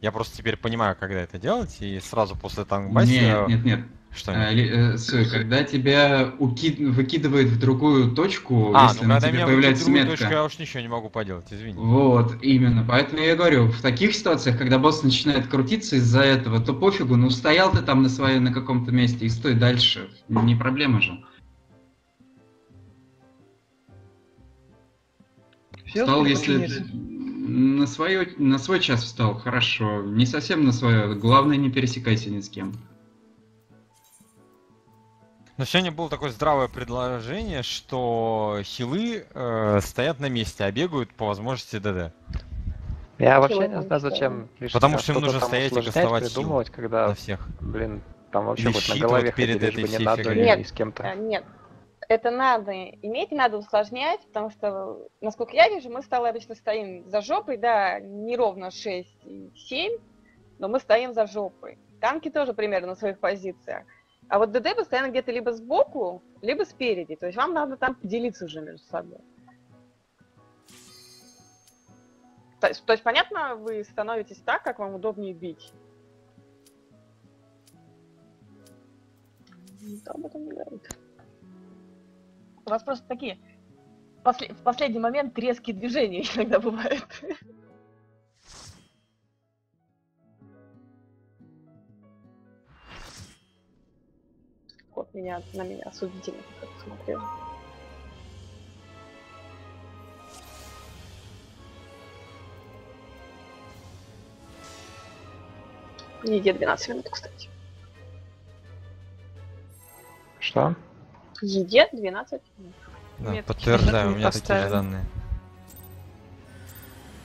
Я просто теперь понимаю, когда это делать, и сразу после танкбастера... Нет, нет, нет. Что А, э, Сой, когда тебя уки- выкидывает в другую точку, А, если ну на когда тебе меня появляется метка. точку, я уж ничего не могу поделать, извини. Вот, именно. Поэтому я и говорю, в таких ситуациях, когда босс начинает крутиться из-за этого, то пофигу, ну стоял ты там на своей на каком-то месте и стой дальше. Не проблема же. Встал, если на свой, на свой час встал, хорошо. Не совсем на свое. Главное, не пересекайся ни с кем. Но сегодня было такое здравое предложение, что хилы э, стоят на месте, а бегают по возможности ДД. Я вообще не знаю, зачем лишний Потому что им нужно стоять и кастовать хил придумывать, когда, На всех. блин, там вообще будет на голове вот перед ходить, лишь этой бы не надо Нет. с кем-то. А, Нет, это надо иметь, надо усложнять, потому что, насколько я вижу, мы столы обычно стоим за жопой, да, не ровно 6 и 7, но мы стоим за жопой. Танки тоже примерно на своих позициях. А вот ДД постоянно где-то либо сбоку, либо спереди. То есть вам надо там поделиться уже между собой. То есть, то есть понятно, вы становитесь так, как вам удобнее бить. У вас просто такие после- в последний момент резкие движения *laughs* иногда бывают. Вот меня на меня осудительно как-то смотрел. Еде 12 минут, кстати. Что? Еде 12 минут. Да, Метки подтверждаю, у меня такие же данные.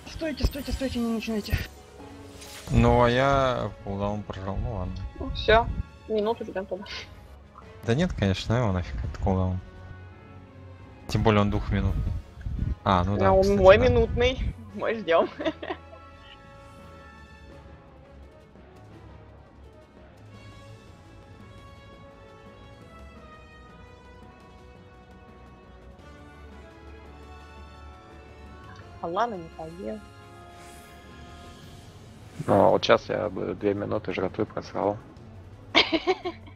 Стойте, стойте, стойте, не начинайте. Ну, а я кулдаун прожал, ну ладно. Ну, все. Минуту ждем тогда. Да нет, конечно, его нафиг, это кулдаун. Тем более он двухминутный. А, ну да, Ну, кстати, мой да. минутный. Мой ждем. А ладно, не поел. Ну, а вот сейчас я бы две минуты жратвы просрал. *laughs*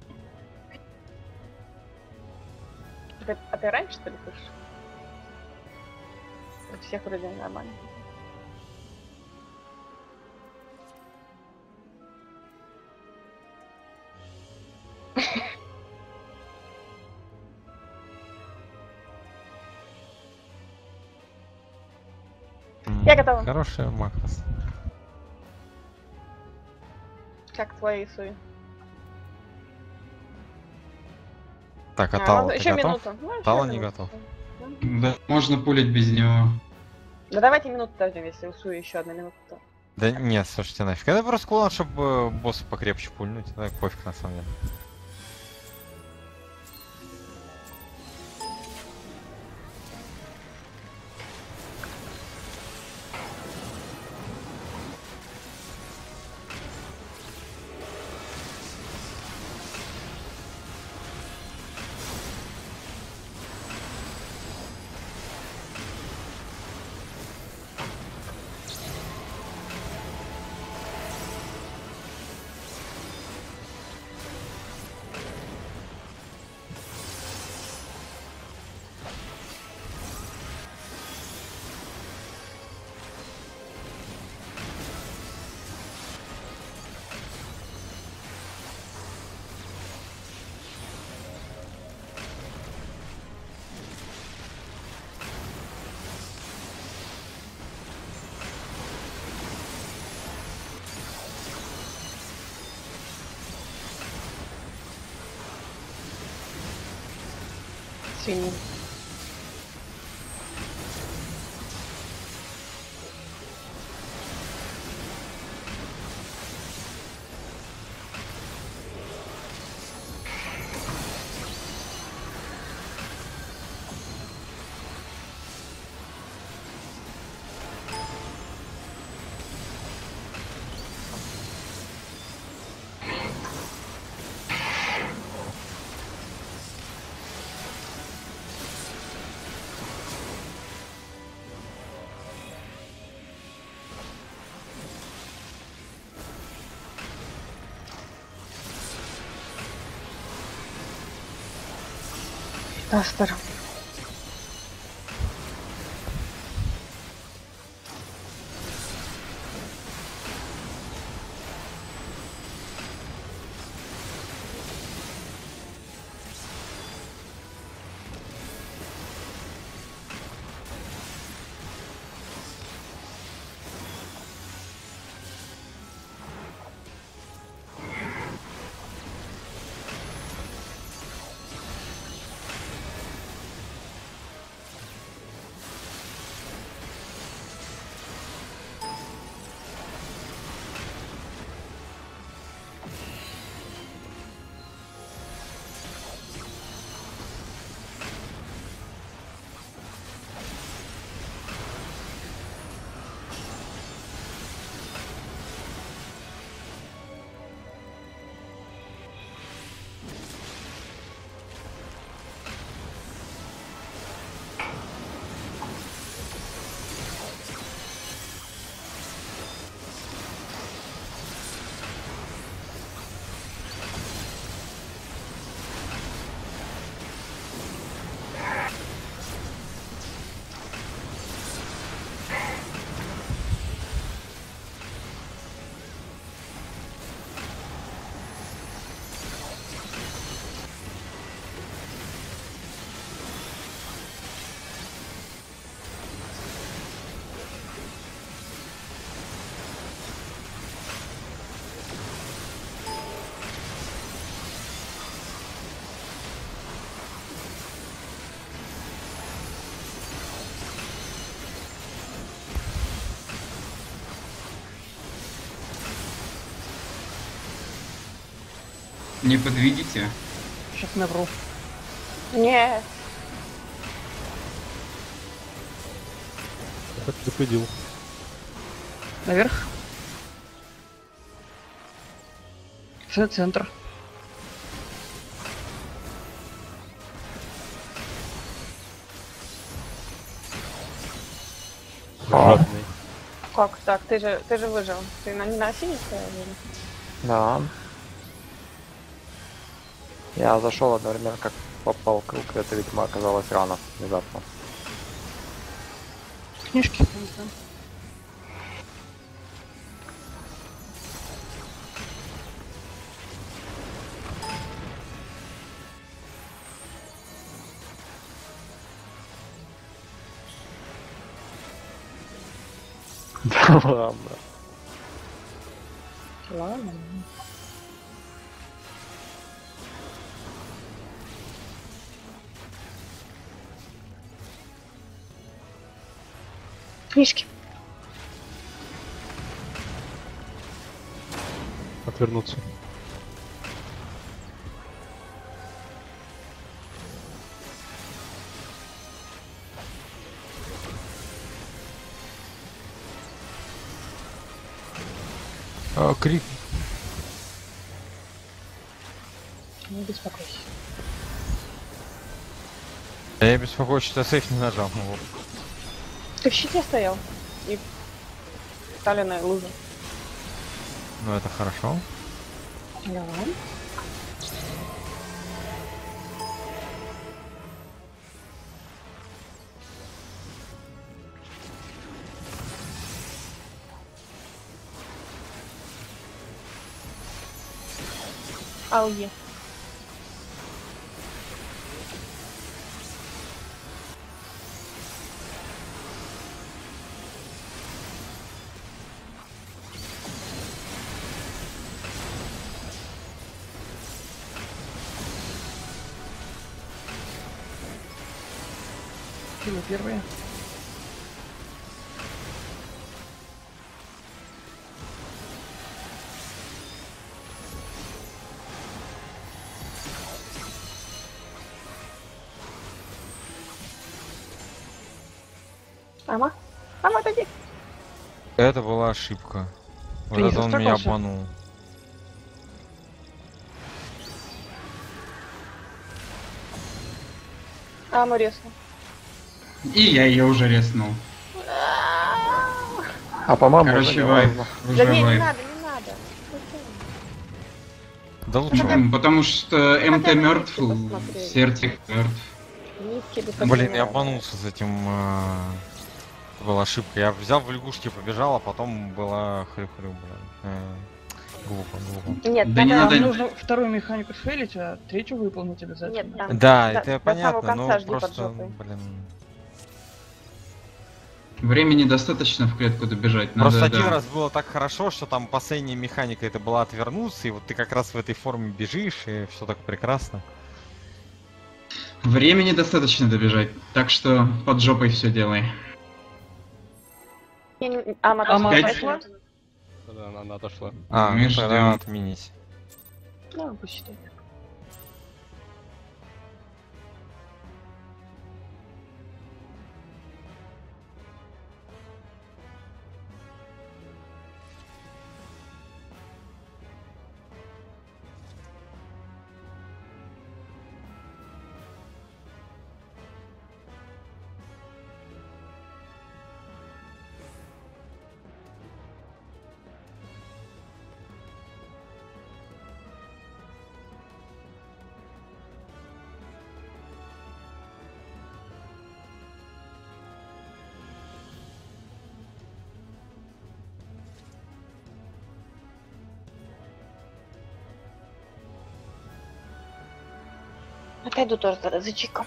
Ты- А ты раньше, что ли, пишешь? У всех вроде нормально. Я готова. Хороший макрос. Как твои суи. Так, а А, Тала ты еще готов? минуту. Ну, Тала не готов. Да, можно пулить без него. Да давайте минуту дождем, если у суи еще одна минута. то. Да нет, слушайте, нафиг. Это просто кулдаун, чтобы босса покрепче пульнуть. Да, пофиг на самом деле. そしたら。Не подведите. Сейчас навру. Нет. Я так предупредил. Наверх. Ц- Центр. Жадный. Как так? Ты же, ты же выжил. Ты на, не на синий стоял? Да. Я зашел одновременно, как попал круг, это, видимо, оказалось рано, внезапно. Книжки. вон там. *laughs* Да. Ладно. Книжки. Отвернуться. А, крик. Не беспокойся. Я беспокоюсь, что я сейф не нажал. Ну, вот. Ты в щите стоял. И Сталиная лужа. Ну это хорошо. Да. Ауе. Первые. Ама? Ама, отойди. Это была ошибка. Вот Ты это он меня обманул. Аму резко. И я ее уже резнул. А по-моему, Короче, не вайп. Уже Да не, не вайп. надо, не надо. Да лучше. М, Потому что МТ Хотя бы мертв, нитки. Сертик мертв. Нитки Блин, я обманулся с этим. э, Была ошибка. Я взял в лягушки, побежал, а потом была хрю-хрю, блин. Э, Глупо, глупо. Нет, Да не надо- надо- Нам нужно вторую механику сфейлить, а третью выполнить обязательно. Нет, да. Да, Да, это до самого понятно, конца но жди под просто, жопой. блин. Времени достаточно в клетку добежать. Надо, Просто один да. раз было так хорошо, что там последняя механика это была отвернуться, и вот ты как раз в этой форме бежишь, и все так прекрасно. Времени достаточно добежать. Так что под жопой все делай. Не, Ама, Ама отошла? Да, она, она отошла. А, Мы ну тогда ждем. отменить. Ну, посчитай. Отойду тоже тогда за чиком.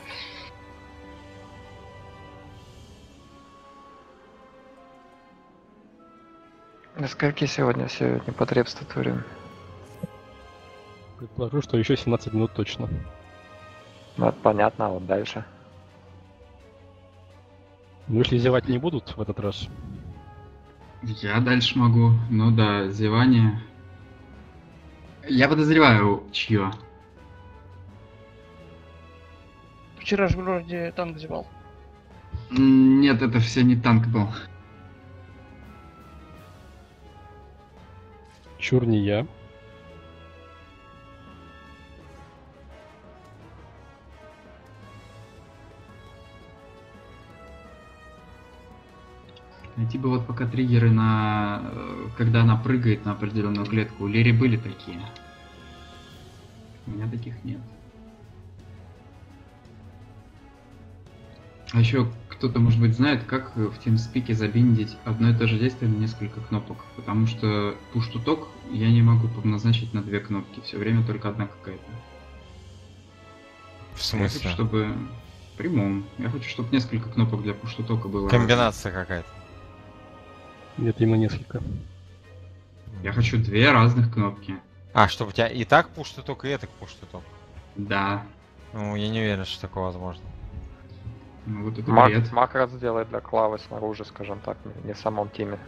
До скольки сегодня все непотребства творим? Предположу, что еще 17 минут точно. Ну, это понятно, а вот дальше. Ну, если зевать не будут в этот раз, Я дальше могу. Ну да, зевание. Я подозреваю, чье. Вчера же вроде танк зевал. Нет, это все не танк был. Чур не я. Найти бы вот пока триггеры на... э, Когда она прыгает на определенную клетку. У Лири были такие. У меня таких нет. А еще кто-то, может быть, знает, как в TeamSpeak забиндить одно и то же действие на несколько кнопок. Потому что push to talk я не могу назначить на две кнопки. Все время только одна какая-то. В Я смысле? хочу, чтобы... В прямом. Я хочу, чтобы несколько кнопок для push to talk было. Комбинация какая-то. Нет, ему несколько. Я хочу две разных кнопки. А, чтобы у тебя и так пуш только и это пуш только. Да. Ну, я не уверен, что такое возможно. Ну вот это Мак, бред. макрос сделает для клавы снаружи, скажем так, не в самом теме.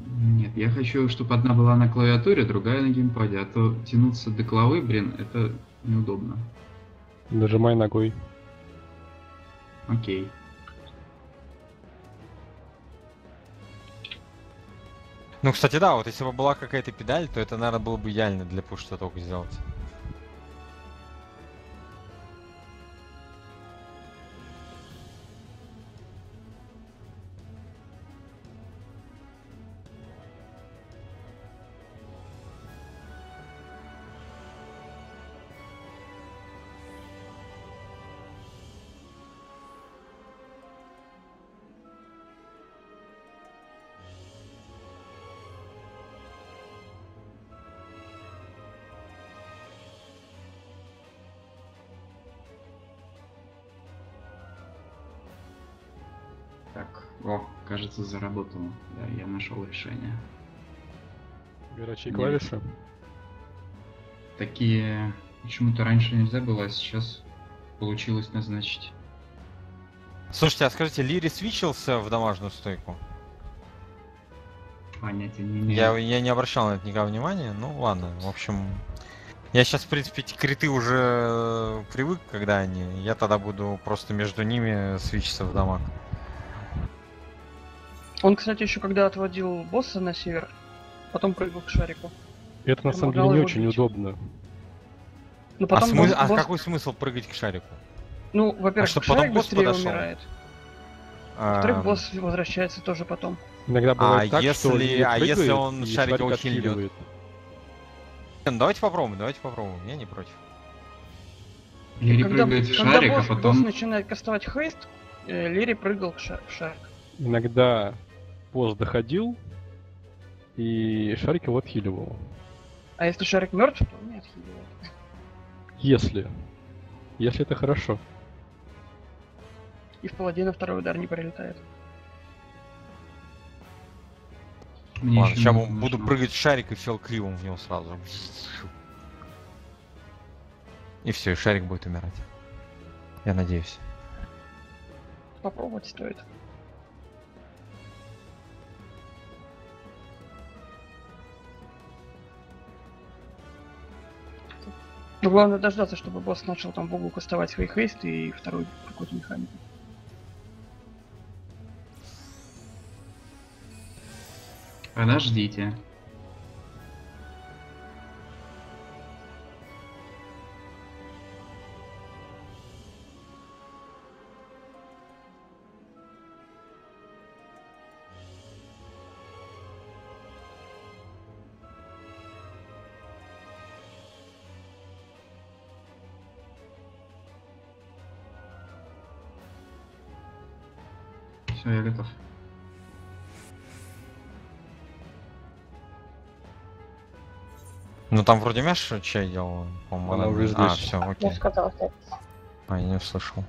Нет, я хочу, чтобы одна была на клавиатуре, другая на геймпаде, а то тянуться до клавы, блин, это неудобно. Нажимай ногой. Окей. Ну, кстати, да, вот если бы была какая-то педаль, то это, наверное, было бы идеально для пуш только сделать. Кажется, заработало. Да, я нашел решение. Горячие Нет. клавиши. Такие почему-то раньше нельзя было, а сейчас получилось назначить. Слушайте, а скажите, Лири свичился в домашнюю стойку? Понятия не имею. Я, я не обращал на это никакого внимания. Ну ладно, в общем. Я сейчас, в принципе, эти криты уже привык, когда они. Я тогда буду просто между ними свичиться в домах. Он, кстати, еще когда отводил босса на север, потом прыгал к шарику. Это на самом деле не очень бить. удобно. Но А, потом смы- босс- а босс- какой смысл прыгать к шарику? Ну, во-первых, чтоб шарик потом босс быстрее подошел? умирает. Во-вторых, А, босс возвращается тоже потом. Иногда бывает так, если- что Лили а если прыгает, он шарик его хильнет? ну, давайте попробуем, давайте попробуем. Я не против. Лири когда прыгает в когда шарик, босс, а босс потом... начинает кастовать хейст, э, Лири прыгал в, в шарик. Иногда босс доходил, и шарик его отхиливал. А если шарик мертв, то он не отхиливает. Если. Если это хорошо. И в паладина второй удар не прилетает. Мне Ладно, сейчас нужно- буду прыгать в шарик и фел кривом в него сразу. И все, и шарик будет умирать. Я надеюсь. Попробовать стоит. Но главное дождаться, чтобы босс начал там в кастовать свои хейсты и второй какой-то механику. Подождите. Ну там вроде Мяш чай делал, по-моему. Она уже А, здесь. все, Я окей. же сказала, что А, я не услышал.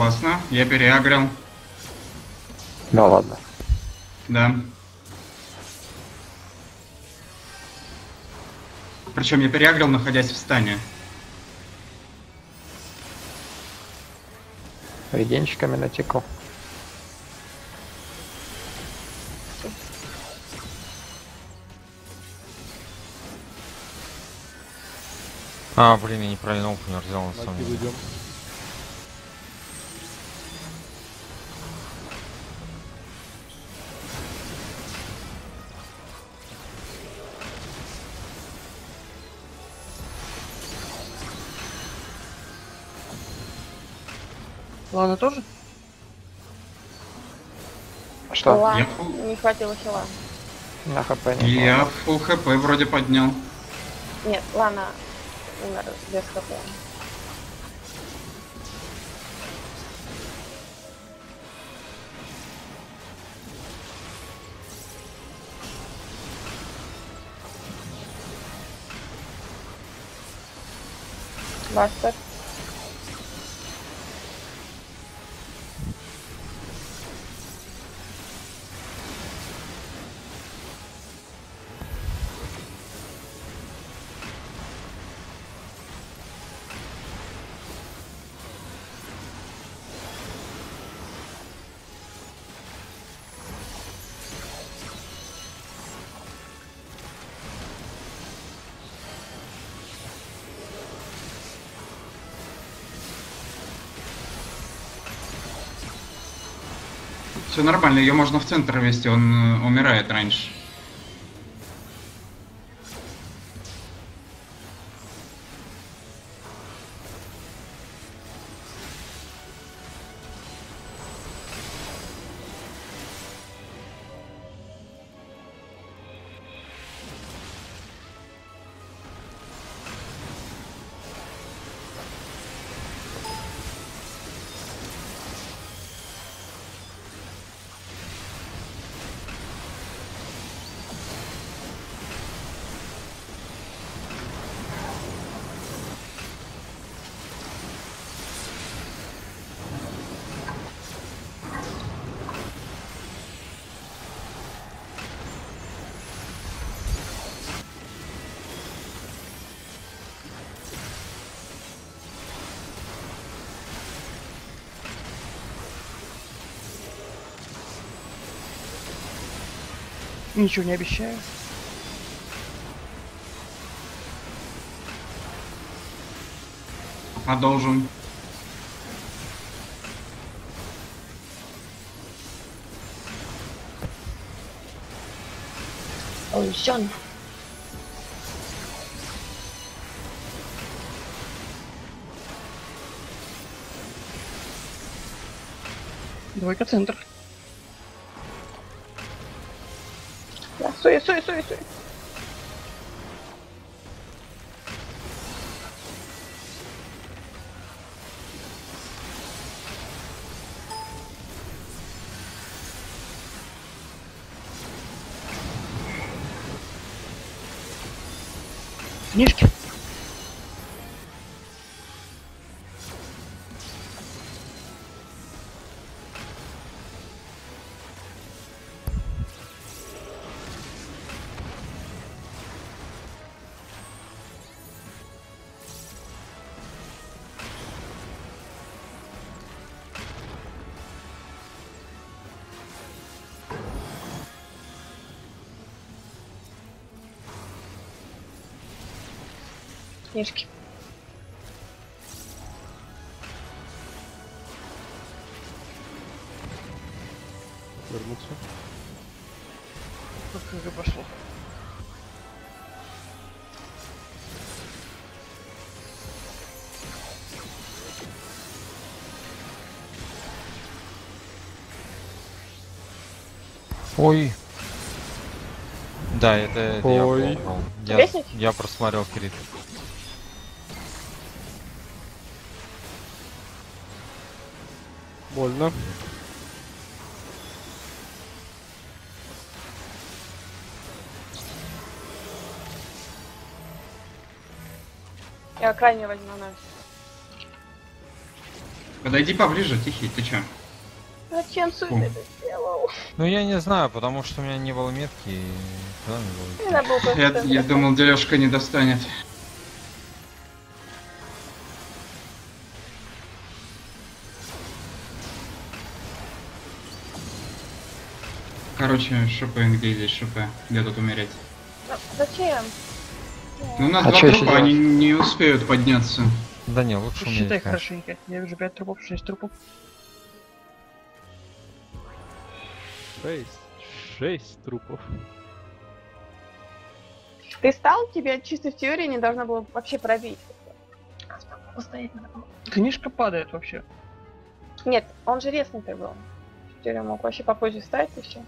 Классно, я переагрил. Да ладно. Да. Причем я переагрил, находясь в стане. Регенчиками натекал. А, блин, я неправильно опенер взял на самом деле. Ладно, тоже? Что? Ла, Я не хватило хила. На хп не Я было. фул хп вроде поднял. Нет, Лана умер без хп. Бастер. Все нормально, ее можно в центр вести, он э, умирает раньше. Ничего не обещаю. Должен. Ой. Двойка центр. Да, суй, суй, суй, Книжки. Вернуться. Тут уже пошло. Ой. Да, это, это я Ой. Я, Весить? я просмотрел крит. Больно. Я крайне возьму на. Подойди поближе, тихий, ты чё? Зачем Суфи О. это сделал? Ну я не знаю, потому что у меня не было метки и не было Я, я думал, Дележка не достанет. Короче, ШП, где здесь ШП? Где тут умереть? Ну, Зачем? Ну, у нас А два трупа, они не успеют подняться. Да не, лучше умереть, конечно. хорошенько. Я вижу 5 трупов, 6 трупов. Шесть. Шесть трупов. Ты стал, тебе чисто в теории не должно было вообще пробить. Книжка падает вообще. Нет, он же резнутый был. В теории мог вообще попозже встать и все.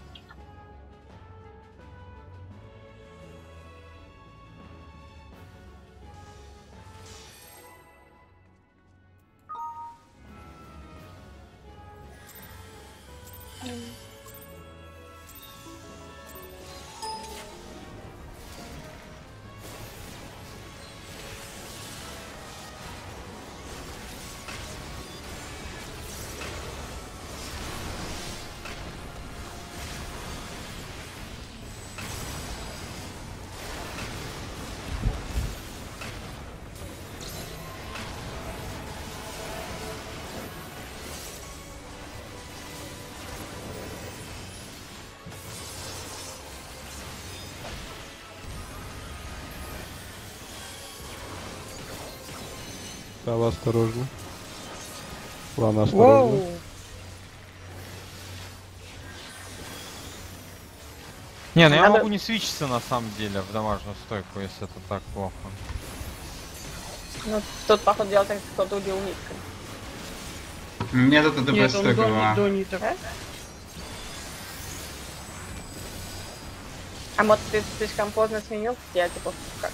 Стало осторожно. Ладно, осторожно. Воу! Не, ну я Надо- могу не свечиться на самом деле в домашнюю стойку, если это так плохо. Ну, тот, походу, делал так, кто-то убил Митка. Нет, это стойкова. до ниток. А может, ты слишком поздно сменил? Я, типа, как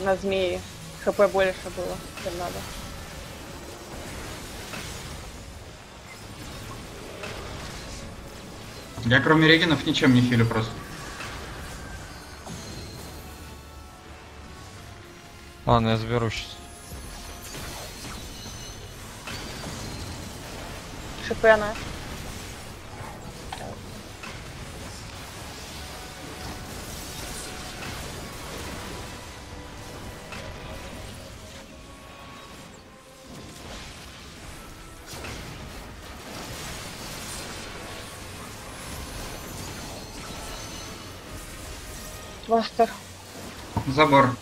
на змеи. ХП больше было, чем надо. Я кроме регенов ничем не хилю просто. Ладно, я заберу сейчас. ШП она. Вастер. Забор.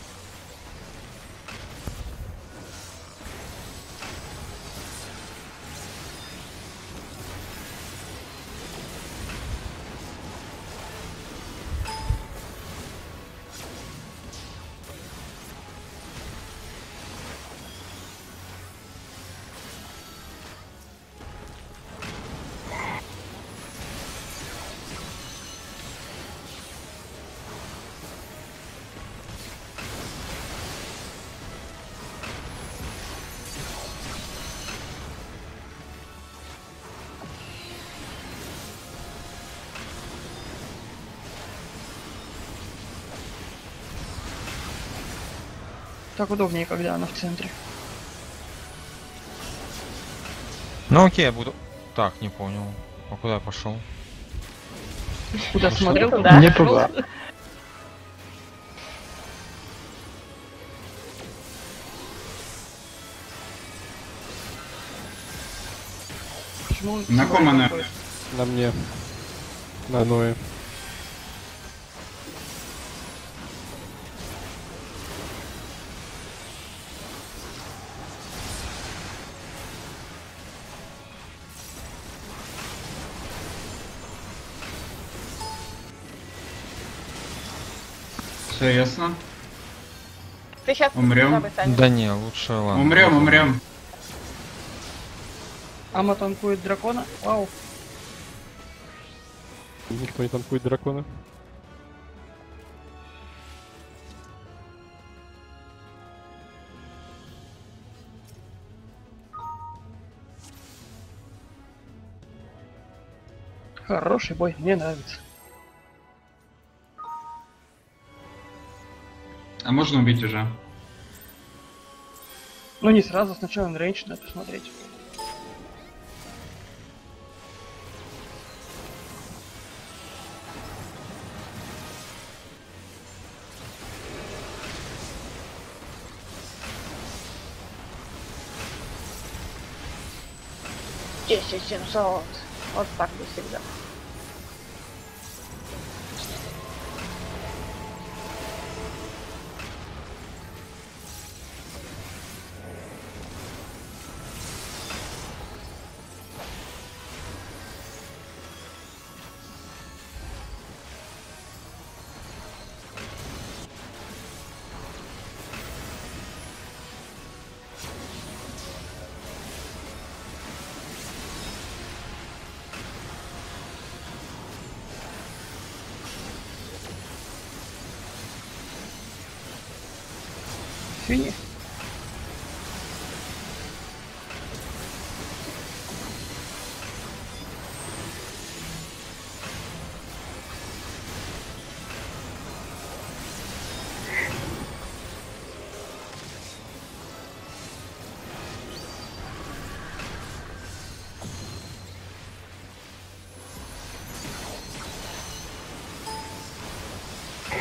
Так удобнее, когда она в центре. Ну окей, я буду... Так, не понял. А куда я пошел? Куда смотрел, туда. Не туда. Почему он На ком она? На мне. На Ное. Все ясно. Ты сейчас Умрём? Да не, лучше ладно. Умрем, умрем. Ама танкует дракона. Вау. Никто не танкует дракона. Хороший бой, мне нравится. А можно убить уже? Ну не сразу, сначала на рейндж надо посмотреть. Десять семьсот. Вот так бы всегда.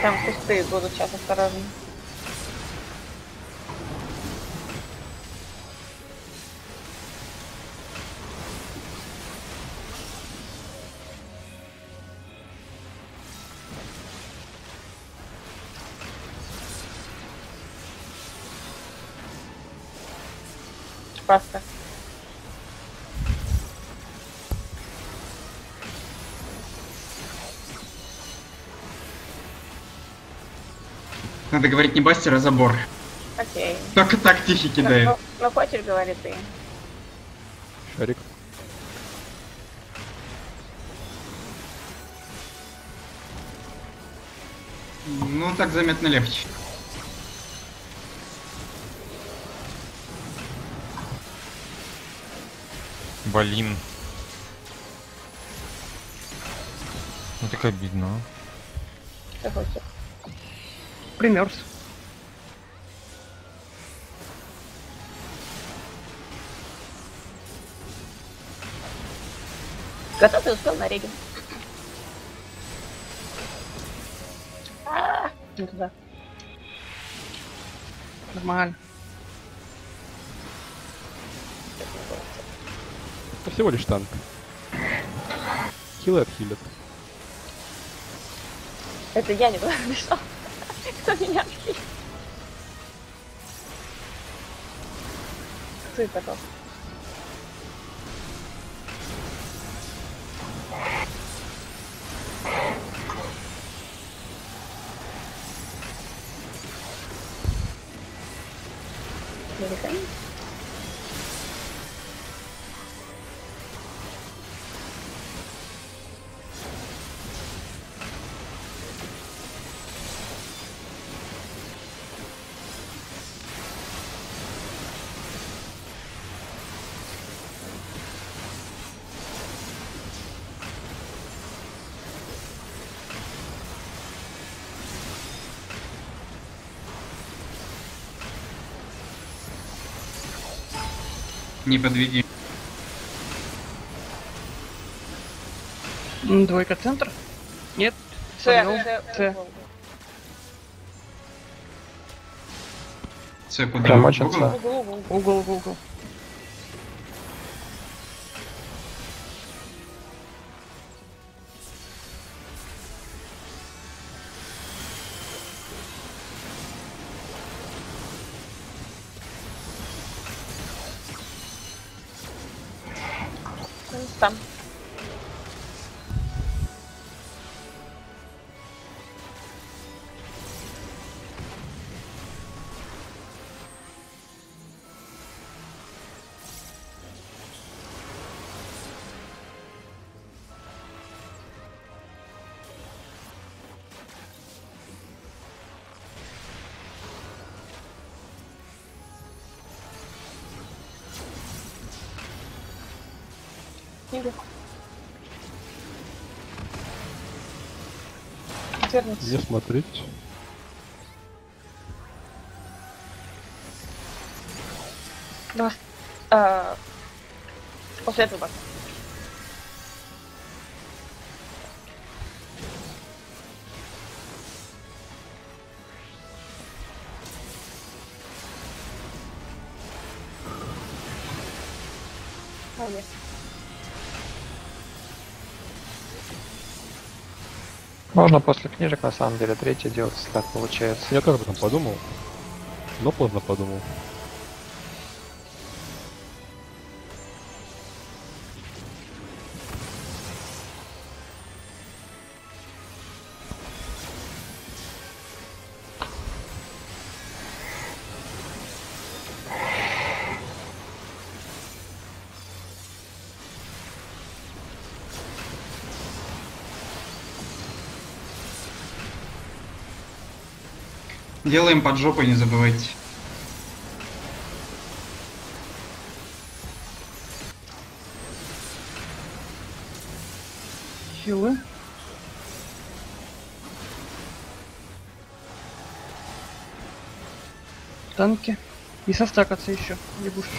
Там кусты будут сейчас осторожно. Надо говорить не бастер, а забор. Окей. Только так тихий Ну, кидает. ну, ну, хочешь, говори ты. Шарик. Ну, так заметно легче. Блин. Ну так обидно. а. Что хочешь? Примерз. Готов ты успел на реген? А, Не туда. Нормально. Это всего лишь танк. Хилы отхилят. Это я не *laughs* туда пришел. Кто меня отхилил? Кто это такой? Великан? Не подведи. Двойка центр? Нет. Ц. угол. Все, куда? Промочится. В угол? Угол, угол. Угол, угол, Вернуться. Не смотреть. Два. А, После этого Можно после книжек на самом деле третий делать, так получается. Я тоже об этом подумал. Но поздно подумал. Делаем под жопой, не забывайте. Хилы. Танки. И состакаться еще, лягушки.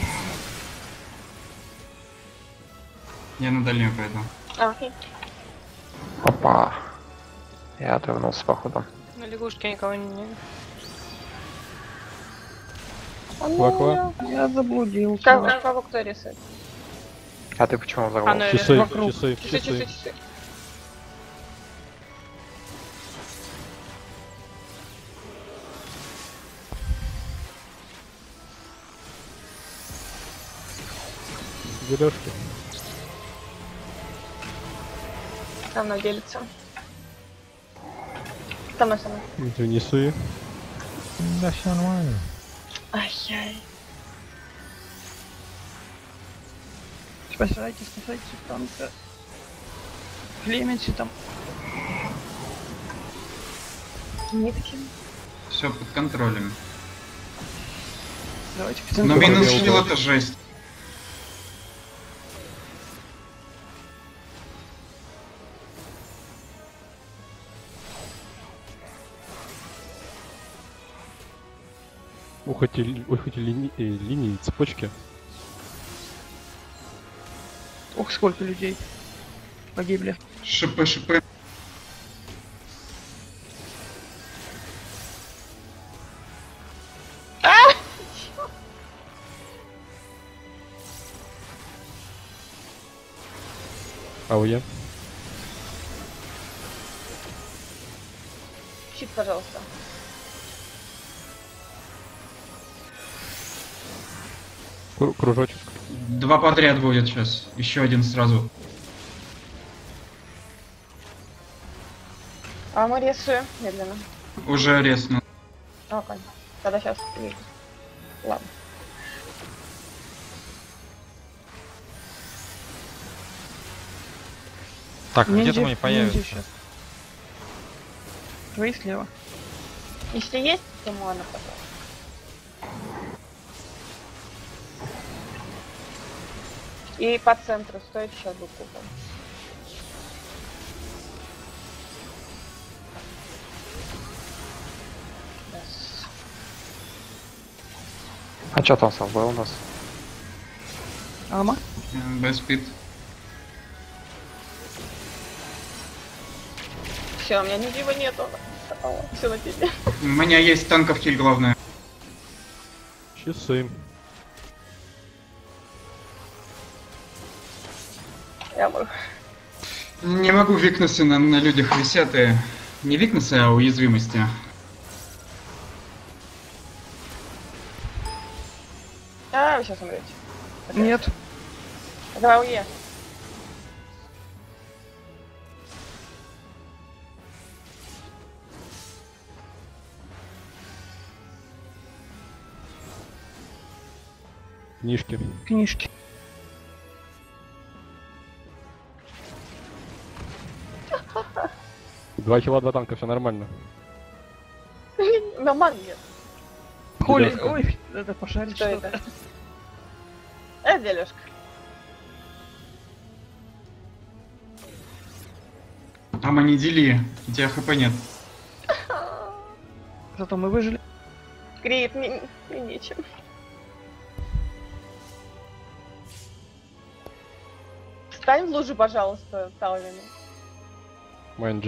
Я на дальнюю пойду. А, окей. Опа. Я отвернулся походу. На лягушке никого не... Ну, Ква-ква. Я заблудился. Кого, кого кто рисует? А ты почему А, взорвался? ну, Часы, вокруг. часы, Часы, часы, часы. часы. Дележки. Со мной делится. Со мной, со мной. Несы. Да все нормально. Ай-яй. Спасайте, спасайте танка. Клеменси там. Нитки. Все под контролем. Давайте Но минус убил. это жесть. Ух, эти, лини- э, линии, цепочки. Ох, сколько людей погибли. Шипы, шипы. АОЕ. Щит, Два подряд будет сейчас. Еще один сразу. А мы рисуем медленно. Уже резнул. Окей. Тогда сейчас. Ладно. Так, а Ниндзя- там они появятся? Твои слева. Если есть, то можно потом. И по центру стоит еще одну купу. Yes. А что там с ЛБ у нас? Ама. Бэспид. Все, у меня ничего нету. Все на тебе. У меня есть танков хиль, главное. Часы. Не могу викнусы на, на людях висят и... Не викнусы, а уязвимости. А, вы сейчас умрете. Нет. Давай уе. Книжки. Книжки. Два кило, два танка, все нормально. Маман нет. Холи. Дележка. Ой, это пошарить Что это? Это дележка. Ама не дели, у тебя хп нет. Зато мы выжили. Греет мне, мне нечем. Встань в лужу, пожалуйста, Талвин. Майн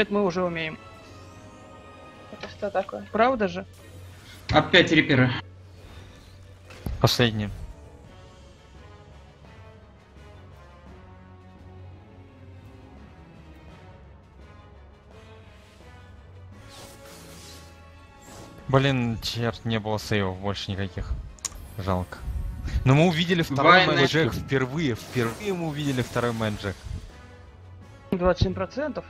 это мы уже умеем. Это что такое? Правда же? Опять риперы. Последние. Блин, черт, не было сейвов больше никаких. Жалко. Но мы увидели второй менеджер впервые. Впервые мы увидели второй менеджер. 27%?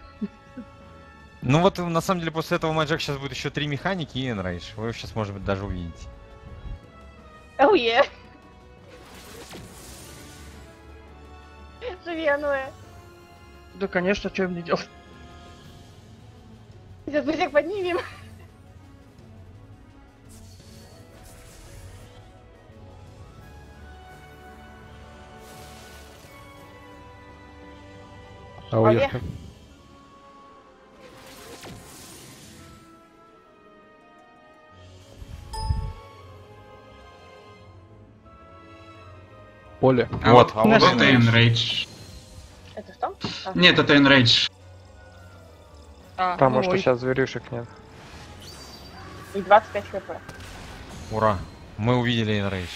Ну вот, на самом деле, после этого мэджек сейчас будет еще три механики и энрейдж. Вы его сейчас, может быть, даже увидите. Oh yeah. Живи, Ануэ. Да, конечно, что мне делать? Сейчас мы всех поднимем. А уехали. Поле. А Вот, вот, а вот и Enrage. Enrage. Это что? А. Нет, это Enrage. А, Потому ну что сейчас зверюшек нет. И 25 хп. Ура! Мы увидели энрейдж.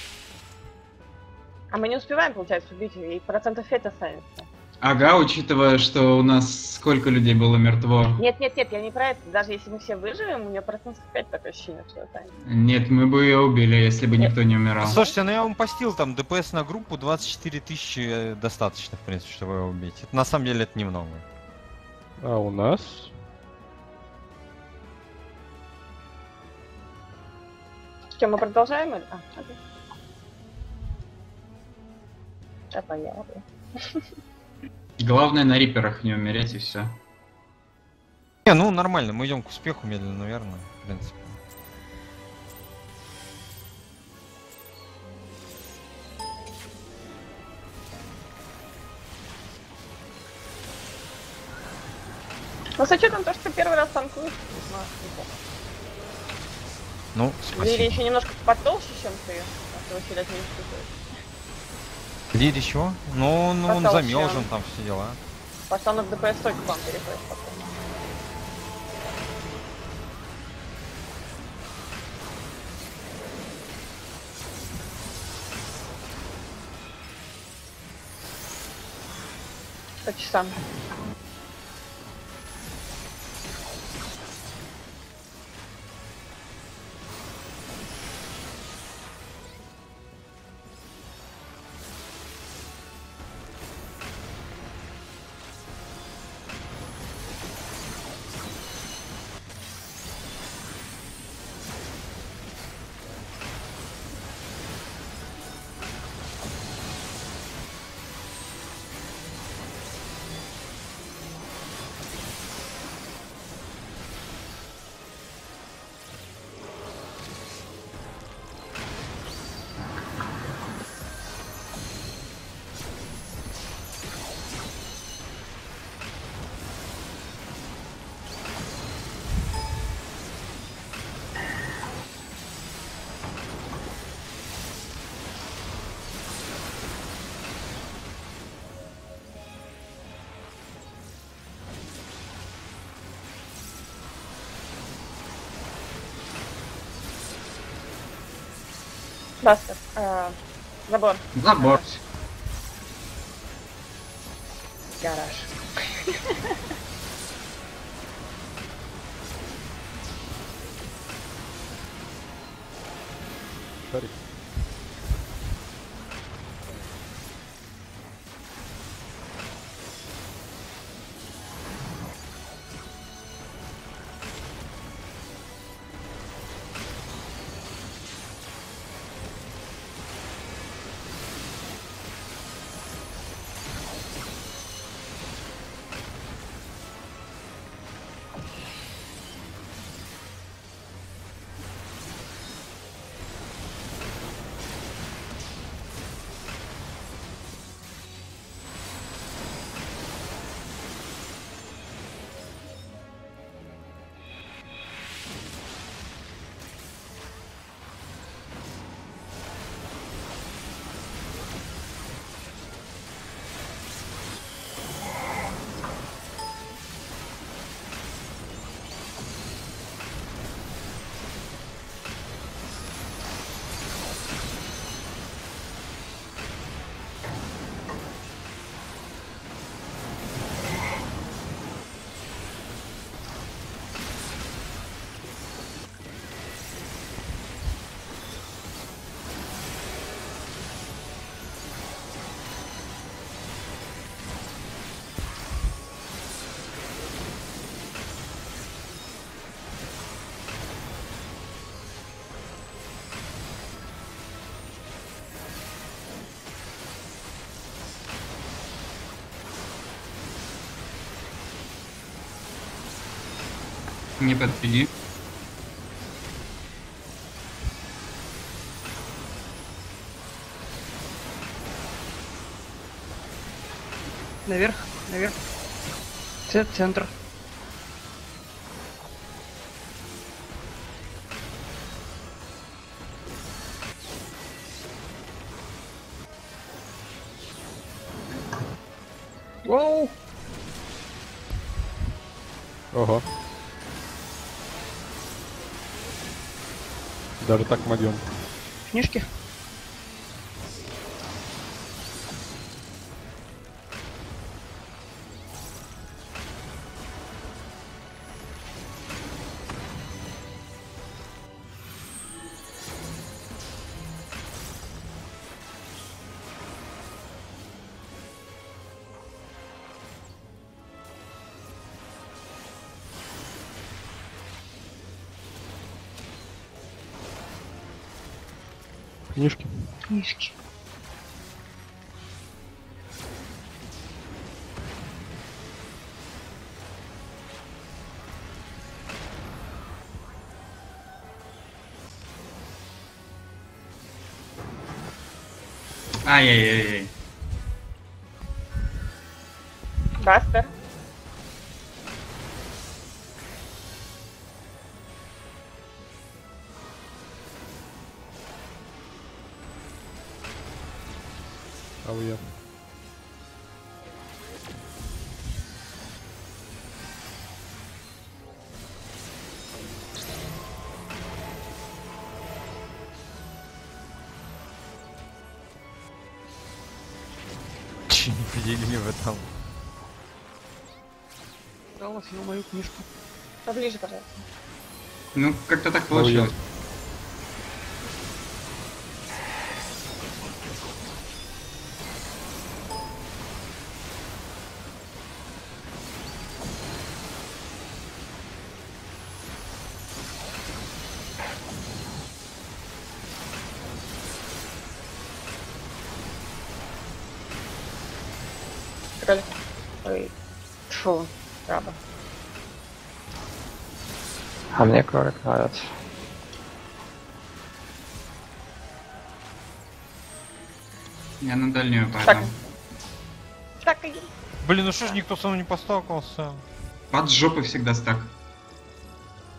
А мы не успеваем, получается, убить, и процентов 5 останется. Ага, учитывая, что у нас сколько людей было мертво. Нет, нет, нет, я не про это. Даже если мы все выживем, у меня процентов 5 такое ощущение, что останется. Нет, мы бы ее убили, если бы никто не умирал. Слушайте, ну я вам постил там ДПС на группу 24 тысячи э, достаточно, в принципе, чтобы его убить. Это, на самом деле это немного. А у нас? Что, мы продолжаем? или- А, окей. Да, понятно. Главное на риперах не умереть и все. Не, ну нормально, мы идем к успеху медленно, наверное, в принципе. Ну, с учетом того, что ты первый раз танкуешь, ну, неплохо. Ну, спасибо. еще немножко потолще, чем ты, а ты усилять не испытываешь. Лири чего? Ну, ну он замелжен, там все дела. От ДПС только к вам переходит потом. По часам. Бастер. э, забор. Забор. Гараж. Не подведи. Наверх, наверх. Центр. Даже так могем. Книжки. Книжки. Ай-яй-яй. Съел мою книжку. Поближе, пожалуйста. Ну, как-то так получилось. Кролик. Ой. Фу, краба. А мне кролик нравится. Я на дальнюю Так. пойду. Так и Блин, ну что ж никто со мной не посталкивался? Под жопы всегда стак.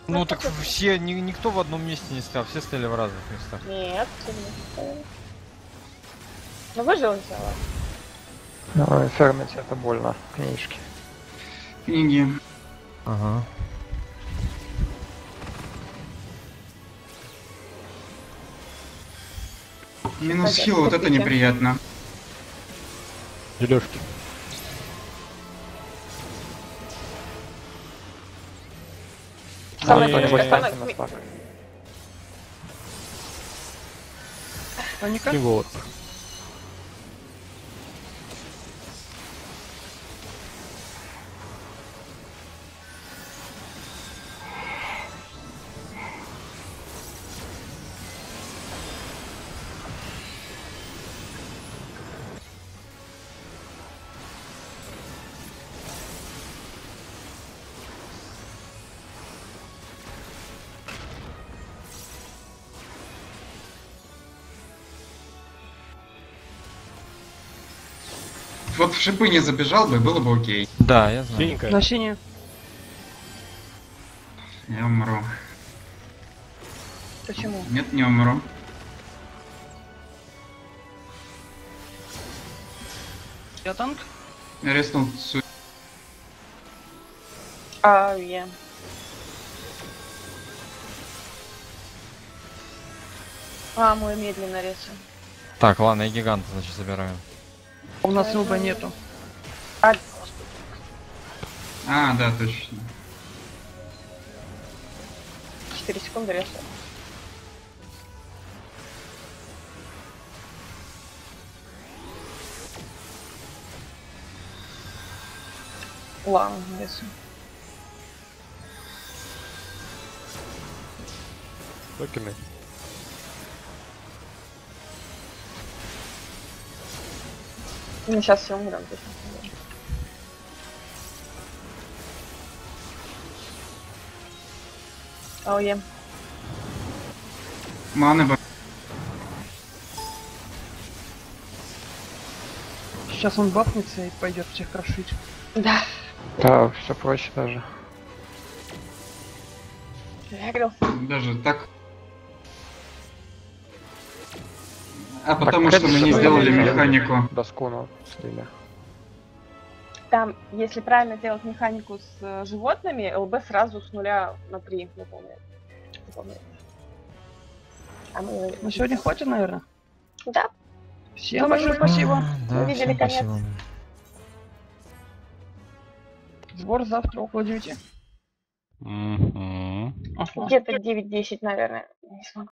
Ну так все, ни- никто в одном месте не стоял, все стояли в разных местах. Нет, всё не. Ну выжил взяла. Ну, фермить это больно. Книжки. Книги. Ага. Минус хил, вот это неприятно. Дележки. Самое станьте самое- на стак. Паника. И вот. Вот в шипы не забежал бы, было бы окей. Да, я знаю. Синенькая. На синюю. Я умру. Почему? Нет, не умру. Я танк. Резнул су- А, я. А, мой медленно рисует. Так, ладно, я гиганта, значит, забираю. У нас лба нету. А, А, да, точно. 4 секунды рисует. Ладно, рисует. Токены. Ну, сейчас все умрем. точно. Ой, Маны бы. Сейчас он бахнется и пойдет всех крошить. да, Да, все проще даже. загрелся. Даже так. А Так, потому что мы не сделали механику. Доску ну, слили. Там, если правильно делать механику с э, животными, ЛБ сразу с нуля на 3 выполняет. Выполняет. А мы... На сегодня хватит, наверное. Да, Всем Думаю, большое спасибо. Да, Мы видели конец. спасибо. Сбор завтра около 9. Мгм. Ага. где-то 9-10, наверное. Не смогу.